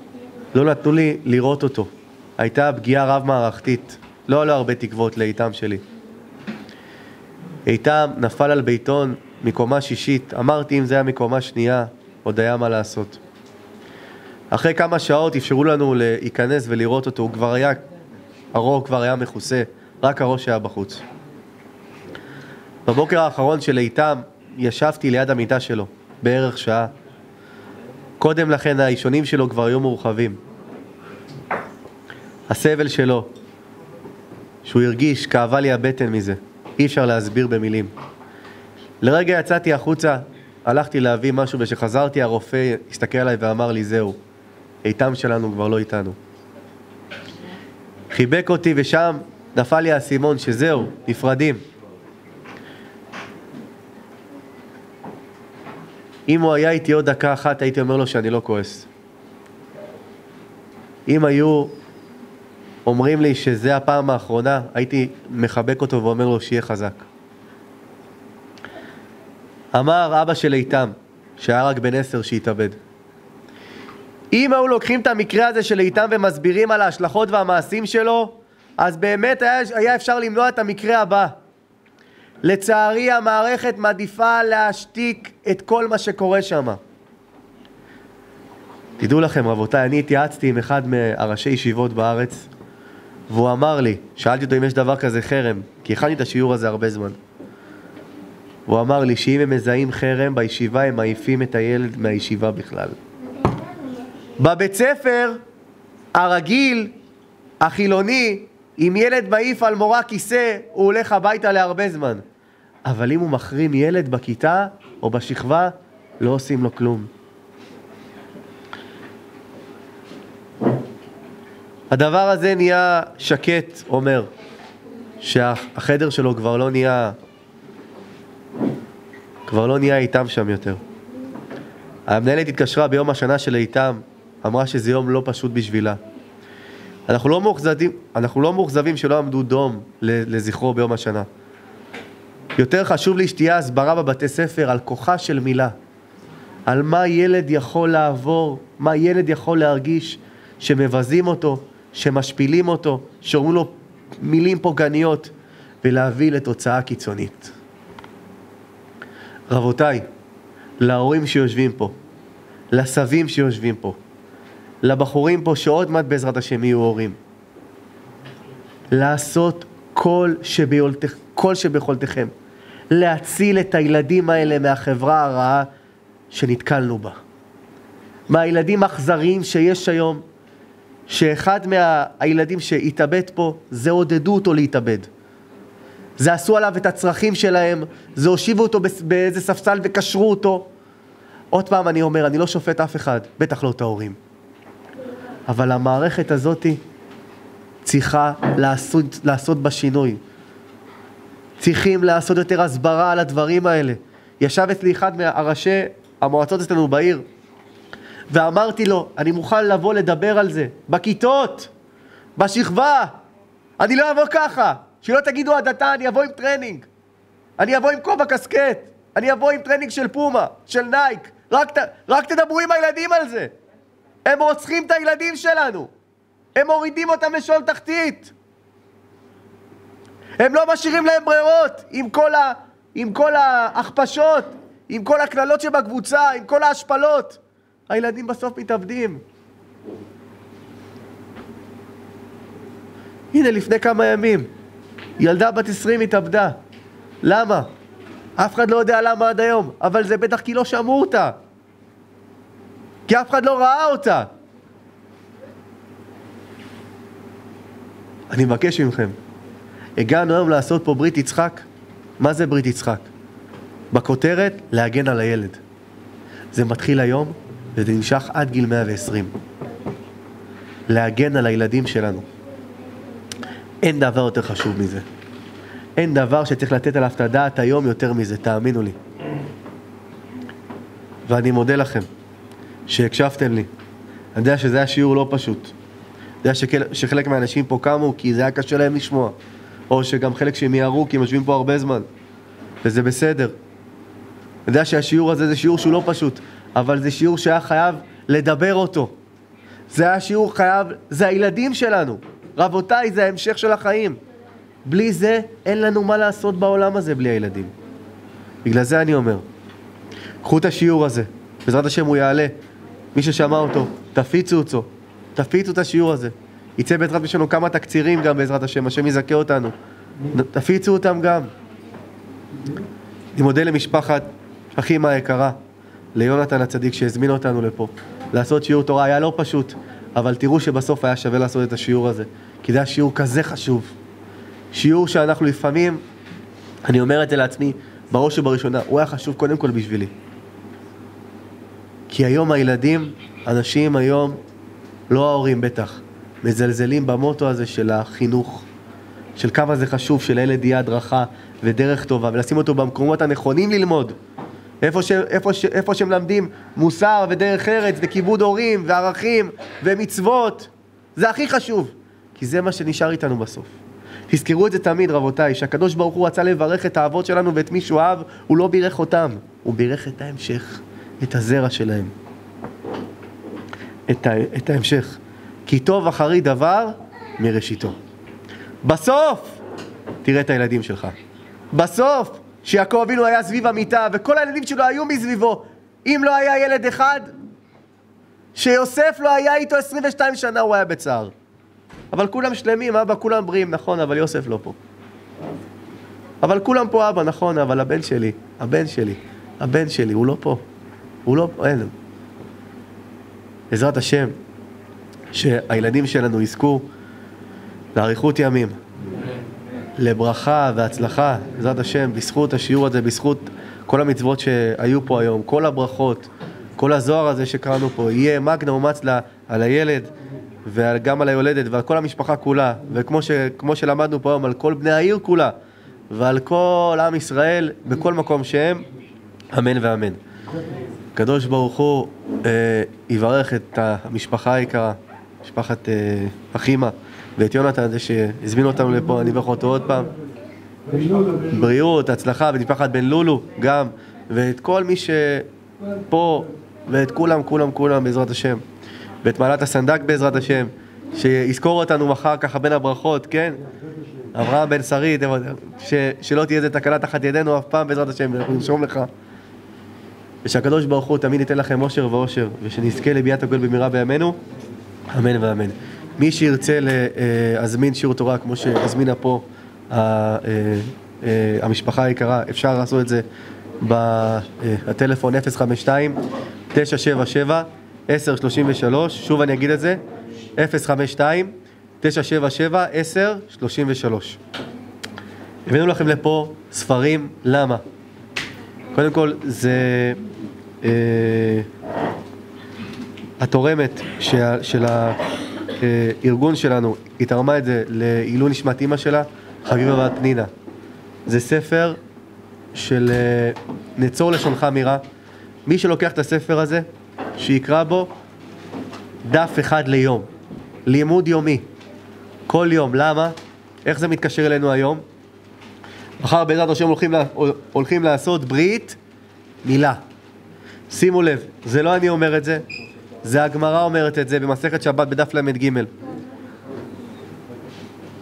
לא נתנו לי לראות אותו. הייתה פגיעה רב-מערכתית. לא עלו הרבה תקוות לאיתם שלי. איתם נפל על ביתון מקומה שישית. אמרתי, אם זה היה מקומה שנייה, עוד היה מה לעשות. אחרי כמה שעות אפשרו לנו להיכנס ולראות אותו, הוא כבר היה, הרוב כבר היה מכוסה, רק הראש היה בחוץ. בבוקר האחרון של איתם ישבתי ליד המיטה שלו, בערך שעה. קודם לכן האישונים שלו כבר היו מורחבים. הסבל שלו, שהוא הרגיש, כאבה לי הבטן מזה. אי אפשר להסביר במילים. לרגע יצאתי החוצה, הלכתי להביא משהו, וכשחזרתי הרופא הסתכל עליי ואמר לי, זהו, איתם שלנו כבר לא איתנו. חיבק אותי ושם נפל לי האסימון שזהו, נפרדים. אם הוא היה איתי עוד דקה אחת, הייתי אומר לו שאני לא כועס. אם היו אומרים לי שזה הפעם האחרונה, הייתי מחבק אותו ואומר לו שיהיה חזק. אמר אבא של איתם, שהיה רק בן עשר שהתאבד. אם היו לוקחים את המקרה הזה של איתם ומסבירים על ההשלכות והמעשים שלו, אז באמת היה, היה אפשר למנוע את המקרה הבא. לצערי המערכת מעדיפה להשתיק את כל מה שקורה שם. תדעו לכם רבותיי, אני התייעצתי עם אחד מהראשי ישיבות בארץ והוא אמר לי, שאלתי אותו אם יש דבר כזה חרם, כי הכנתי את השיעור הזה הרבה זמן. הוא אמר לי שאם הם מזהים חרם בישיבה הם מעיפים את הילד מהישיבה בכלל. בבית ספר הרגיל, החילוני, אם ילד מעיף על מורה כיסא, הוא הולך הביתה להרבה זמן. אבל אם הוא מחרים ילד בכיתה או בשכבה, לא עושים לו כלום. הדבר הזה נהיה שקט, אומר, שהחדר שלו כבר לא נהיה, כבר לא נהיה איתם שם יותר. המנהלת התקשרה ביום השנה של איתם, אמרה שזה יום לא פשוט בשבילה. אנחנו לא מאוכזבים, אנחנו לא מאוכזבים שלא עמדו דום לזכרו ביום השנה. יותר חשוב לי שתהיה הסברה בבתי ספר על כוחה של מילה, על מה ילד יכול לעבור, מה ילד יכול להרגיש שמבזים אותו, שמשפילים אותו, שאומרים לו מילים פוגעניות, ולהביא לתוצאה קיצונית. רבותיי, להורים שיושבים פה, לסבים שיושבים פה, לבחורים פה שעוד מעט בעזרת השם יהיו הורים, לעשות כל, שביולת, כל שביכולתכם, להציל את הילדים האלה מהחברה הרעה שנתקלנו בה. מהילדים האכזריים שיש היום, שאחד מהילדים שהתאבד פה, זה עודדו אותו להתאבד. זה עשו עליו את הצרכים שלהם, זה הושיבו אותו באיזה ספסל וקשרו אותו. עוד פעם אני אומר, אני לא שופט אף אחד, בטח לא את ההורים. אבל המערכת הזאתי צריכה לעשות, לעשות בה שינוי. צריכים לעשות יותר הסברה על הדברים האלה. ישב אצלי אחד מהראשי המועצות אצלנו בעיר, ואמרתי לו, אני מוכן לבוא לדבר על זה, בכיתות, בשכבה, אני לא אבוא ככה, שלא תגידו הדתה, אני אבוא עם טרנינג, אני אבוא עם כובע קסקט, אני אבוא עם טרנינג של פומה, של נייק, רק, רק תדברו עם הילדים על זה. הם רוצחים את הילדים שלנו, הם מורידים אותם לשאול תחתית. הם לא משאירים להם ברירות. עם כל, ה, עם כל ההכפשות, עם כל הקללות שבקבוצה, עם כל ההשפלות. הילדים בסוף מתאבדים. הנה, לפני כמה ימים, ילדה בת 20 התאבדה. למה? אף אחד לא יודע למה עד היום, אבל זה בטח כי לא שמעו אותה. כי אף אחד לא ראה אותה. אני מבקש מכם, הגענו היום לעשות פה ברית יצחק. מה זה ברית יצחק? בכותרת, להגן על הילד. זה מתחיל היום, וזה נמשך עד גיל 120. להגן על הילדים שלנו. אין דבר יותר חשוב מזה. אין דבר שצריך לתת עליו את הדעת היום יותר מזה, תאמינו לי. ואני מודה לכם שהקשבתם לי. אני יודע שזה היה שיעור לא פשוט. אני יודע שחלק מהאנשים פה קמו כי זה היה קשה להם לשמוע. או שגם חלק שהם יערו כי הם יושבים פה הרבה זמן. וזה בסדר. אני יודע שהשיעור הזה זה שיעור שהוא לא פשוט, אבל זה שיעור שהיה חייב לדבר אותו. זה היה שיעור חייב, זה הילדים שלנו. רבותיי, זה ההמשך של החיים. בלי זה, אין לנו מה לעשות בעולם הזה בלי הילדים. בגלל זה אני אומר, קחו את השיעור הזה, בעזרת השם הוא יעלה. מי ששמע אותו, תפיצו אותו, תפיצו את השיעור הזה. יצא בעזרת השם כמה תקצירים גם בעזרת השם, השם יזכה אותנו. תפיצו אותם גם. אני מודה למשפחת אחים היקרה. ליונתן הצדיק שהזמין אותנו לפה, לעשות שיעור תורה, היה לא פשוט, אבל תראו שבסוף היה שווה לעשות את השיעור הזה, כי זה היה שיעור כזה חשוב. שיעור שאנחנו לפעמים, אני אומר את זה לעצמי, בראש ובראשונה, הוא היה חשוב קודם כל בשבילי. כי היום הילדים, אנשים היום, לא ההורים בטח, מזלזלים במוטו הזה של החינוך, של כמה זה חשוב שלילד יהיה הדרכה ודרך טובה, ולשים אותו במקומות הנכונים ללמוד. איפה, ש, איפה, ש, איפה שמלמדים מוסר ודרך ארץ וכיבוד הורים וערכים ומצוות, זה הכי חשוב. כי זה מה שנשאר איתנו בסוף. תזכרו את זה תמיד, רבותיי, שהקדוש ברוך הוא רצה לברך את האבות שלנו ואת מי שהוא אהב, הוא לא בירך אותם, הוא בירך את ההמשך, את הזרע שלהם. את, ה, את ההמשך. כי טוב אחרי דבר מראשיתו. בסוף, תראה את הילדים שלך. בסוף, שיעקב אבינו היה סביב המיטה, וכל הילדים שלו היו מסביבו. אם לא היה ילד אחד, שיוסף לא היה איתו 22 שנה, הוא היה בצער. אבל כולם שלמים, אבא, כולם בריאים, נכון, אבל יוסף לא פה. אבל כולם פה אבא, נכון, אבל הבן שלי, הבן שלי, הבן שלי, הוא לא פה. הוא לא אין. בעזרת השם, שהילדים שלנו יזכו לאריכות ימים, לברכה והצלחה, בעזרת השם, בזכות השיעור הזה, בזכות כל המצוות שהיו פה היום, כל הברכות, כל הזוהר הזה שקראנו פה, יהיה מגנה ומצלה על הילד וגם על היולדת ועל כל המשפחה כולה, וכמו ש, שלמדנו פה היום, על כל בני העיר כולה ועל כל עם ישראל בכל מקום שהם, אמן ואמן. הקדוש ברוך הוא אה, יברך את המשפחה היקרה, משפחת אה, אחימה, ואת יונתן הזה שהזמין אותנו לפה, אני אברך אותו עוד פעם. בריאות, הצלחה, ואת משפחת בן לולו גם, ואת כל מי שפה, ואת כולם, כולם, כולם בעזרת השם. ואת מעלת הסנדק בעזרת השם, שיזכור אותנו מחר ככה בין הברכות, כן? אברהם בן שרית, ש, שלא תהיה איזה תקלה תחת ידינו אף פעם בעזרת השם, אנחנו נרשום לך. ושהקדוש ברוך הוא תמיד ייתן לכם אושר ואושר, ושנזכה לביאת הגואל במהרה בימינו, אמן ואמן. מי שירצה להזמין שיעור תורה כמו שהזמינה פה אה, אה, המשפחה היקרה, אפשר לעשות את זה בטלפון 052 977 1033, שוב אני אגיד את זה, 052 977 1033. הבאנו לכם לפה ספרים, למה? קודם כל זה אה, התורמת של, של הארגון שלנו, היא תרמה את זה לעילוי נשמת אימא שלה, חביבה בת פנינה. זה ספר של אה, נצור לשונך מירה. מי שלוקח את הספר הזה, שיקרא בו דף אחד ליום. לימוד יומי. כל יום. למה? איך זה מתקשר אלינו היום? מחר בעזרת השם הולכים, לה, הולכים לעשות ברית מילה. שימו לב, זה לא אני אומר את זה, זה הגמרא אומרת את זה במסכת שבת בדף ל"ג.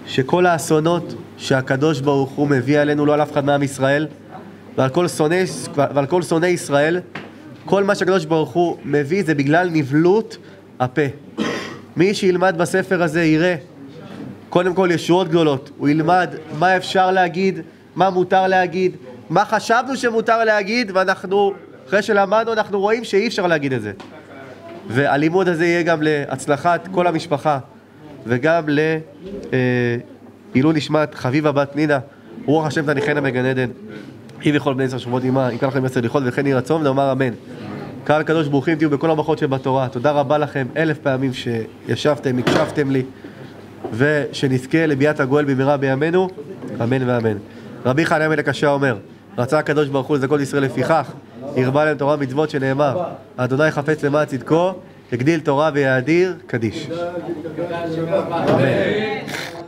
שכל האסונות שהקדוש ברוך הוא מביא עלינו, לא על אף אחד מעם ישראל, ועל כל שונאי, ועל כל שונאי ישראל, כל מה שהקדוש ברוך הוא מביא זה בגלל נבלות הפה. מי שילמד בספר הזה יראה קודם כל ישועות גדולות, הוא ילמד מה אפשר להגיד, מה מותר להגיד, מה חשבנו שמותר להגיד, ואנחנו, אחרי שלמדנו, אנחנו רואים שאי אפשר להגיד את זה. והלימוד הזה יהיה גם להצלחת כל המשפחה, וגם לעילוי אה, נשמת חביבה בת פנינה, רוח השם תניחנה בגן עדן. היא וכל בני עשר שומות עמה, אם לכם עשר וכן יהי רצון, ונאמר אמן. קהל קדוש ברוכים תהיו בכל הברכות שבתורה. תודה רבה לכם אלף פעמים שישבתם, הקשבתם לי, ושנזכה לביאת הגואל במהרה בימינו, אמן ואמן. רבי חנן המלך קשה אומר, רצה הקדוש ברוך הוא לזכות ישראל לפיכך, הרבה להם תורה ומצוות שנאמר, אדוני חפץ למען צדקו, הגדיל תורה ויאדיר, קדיש. אמן.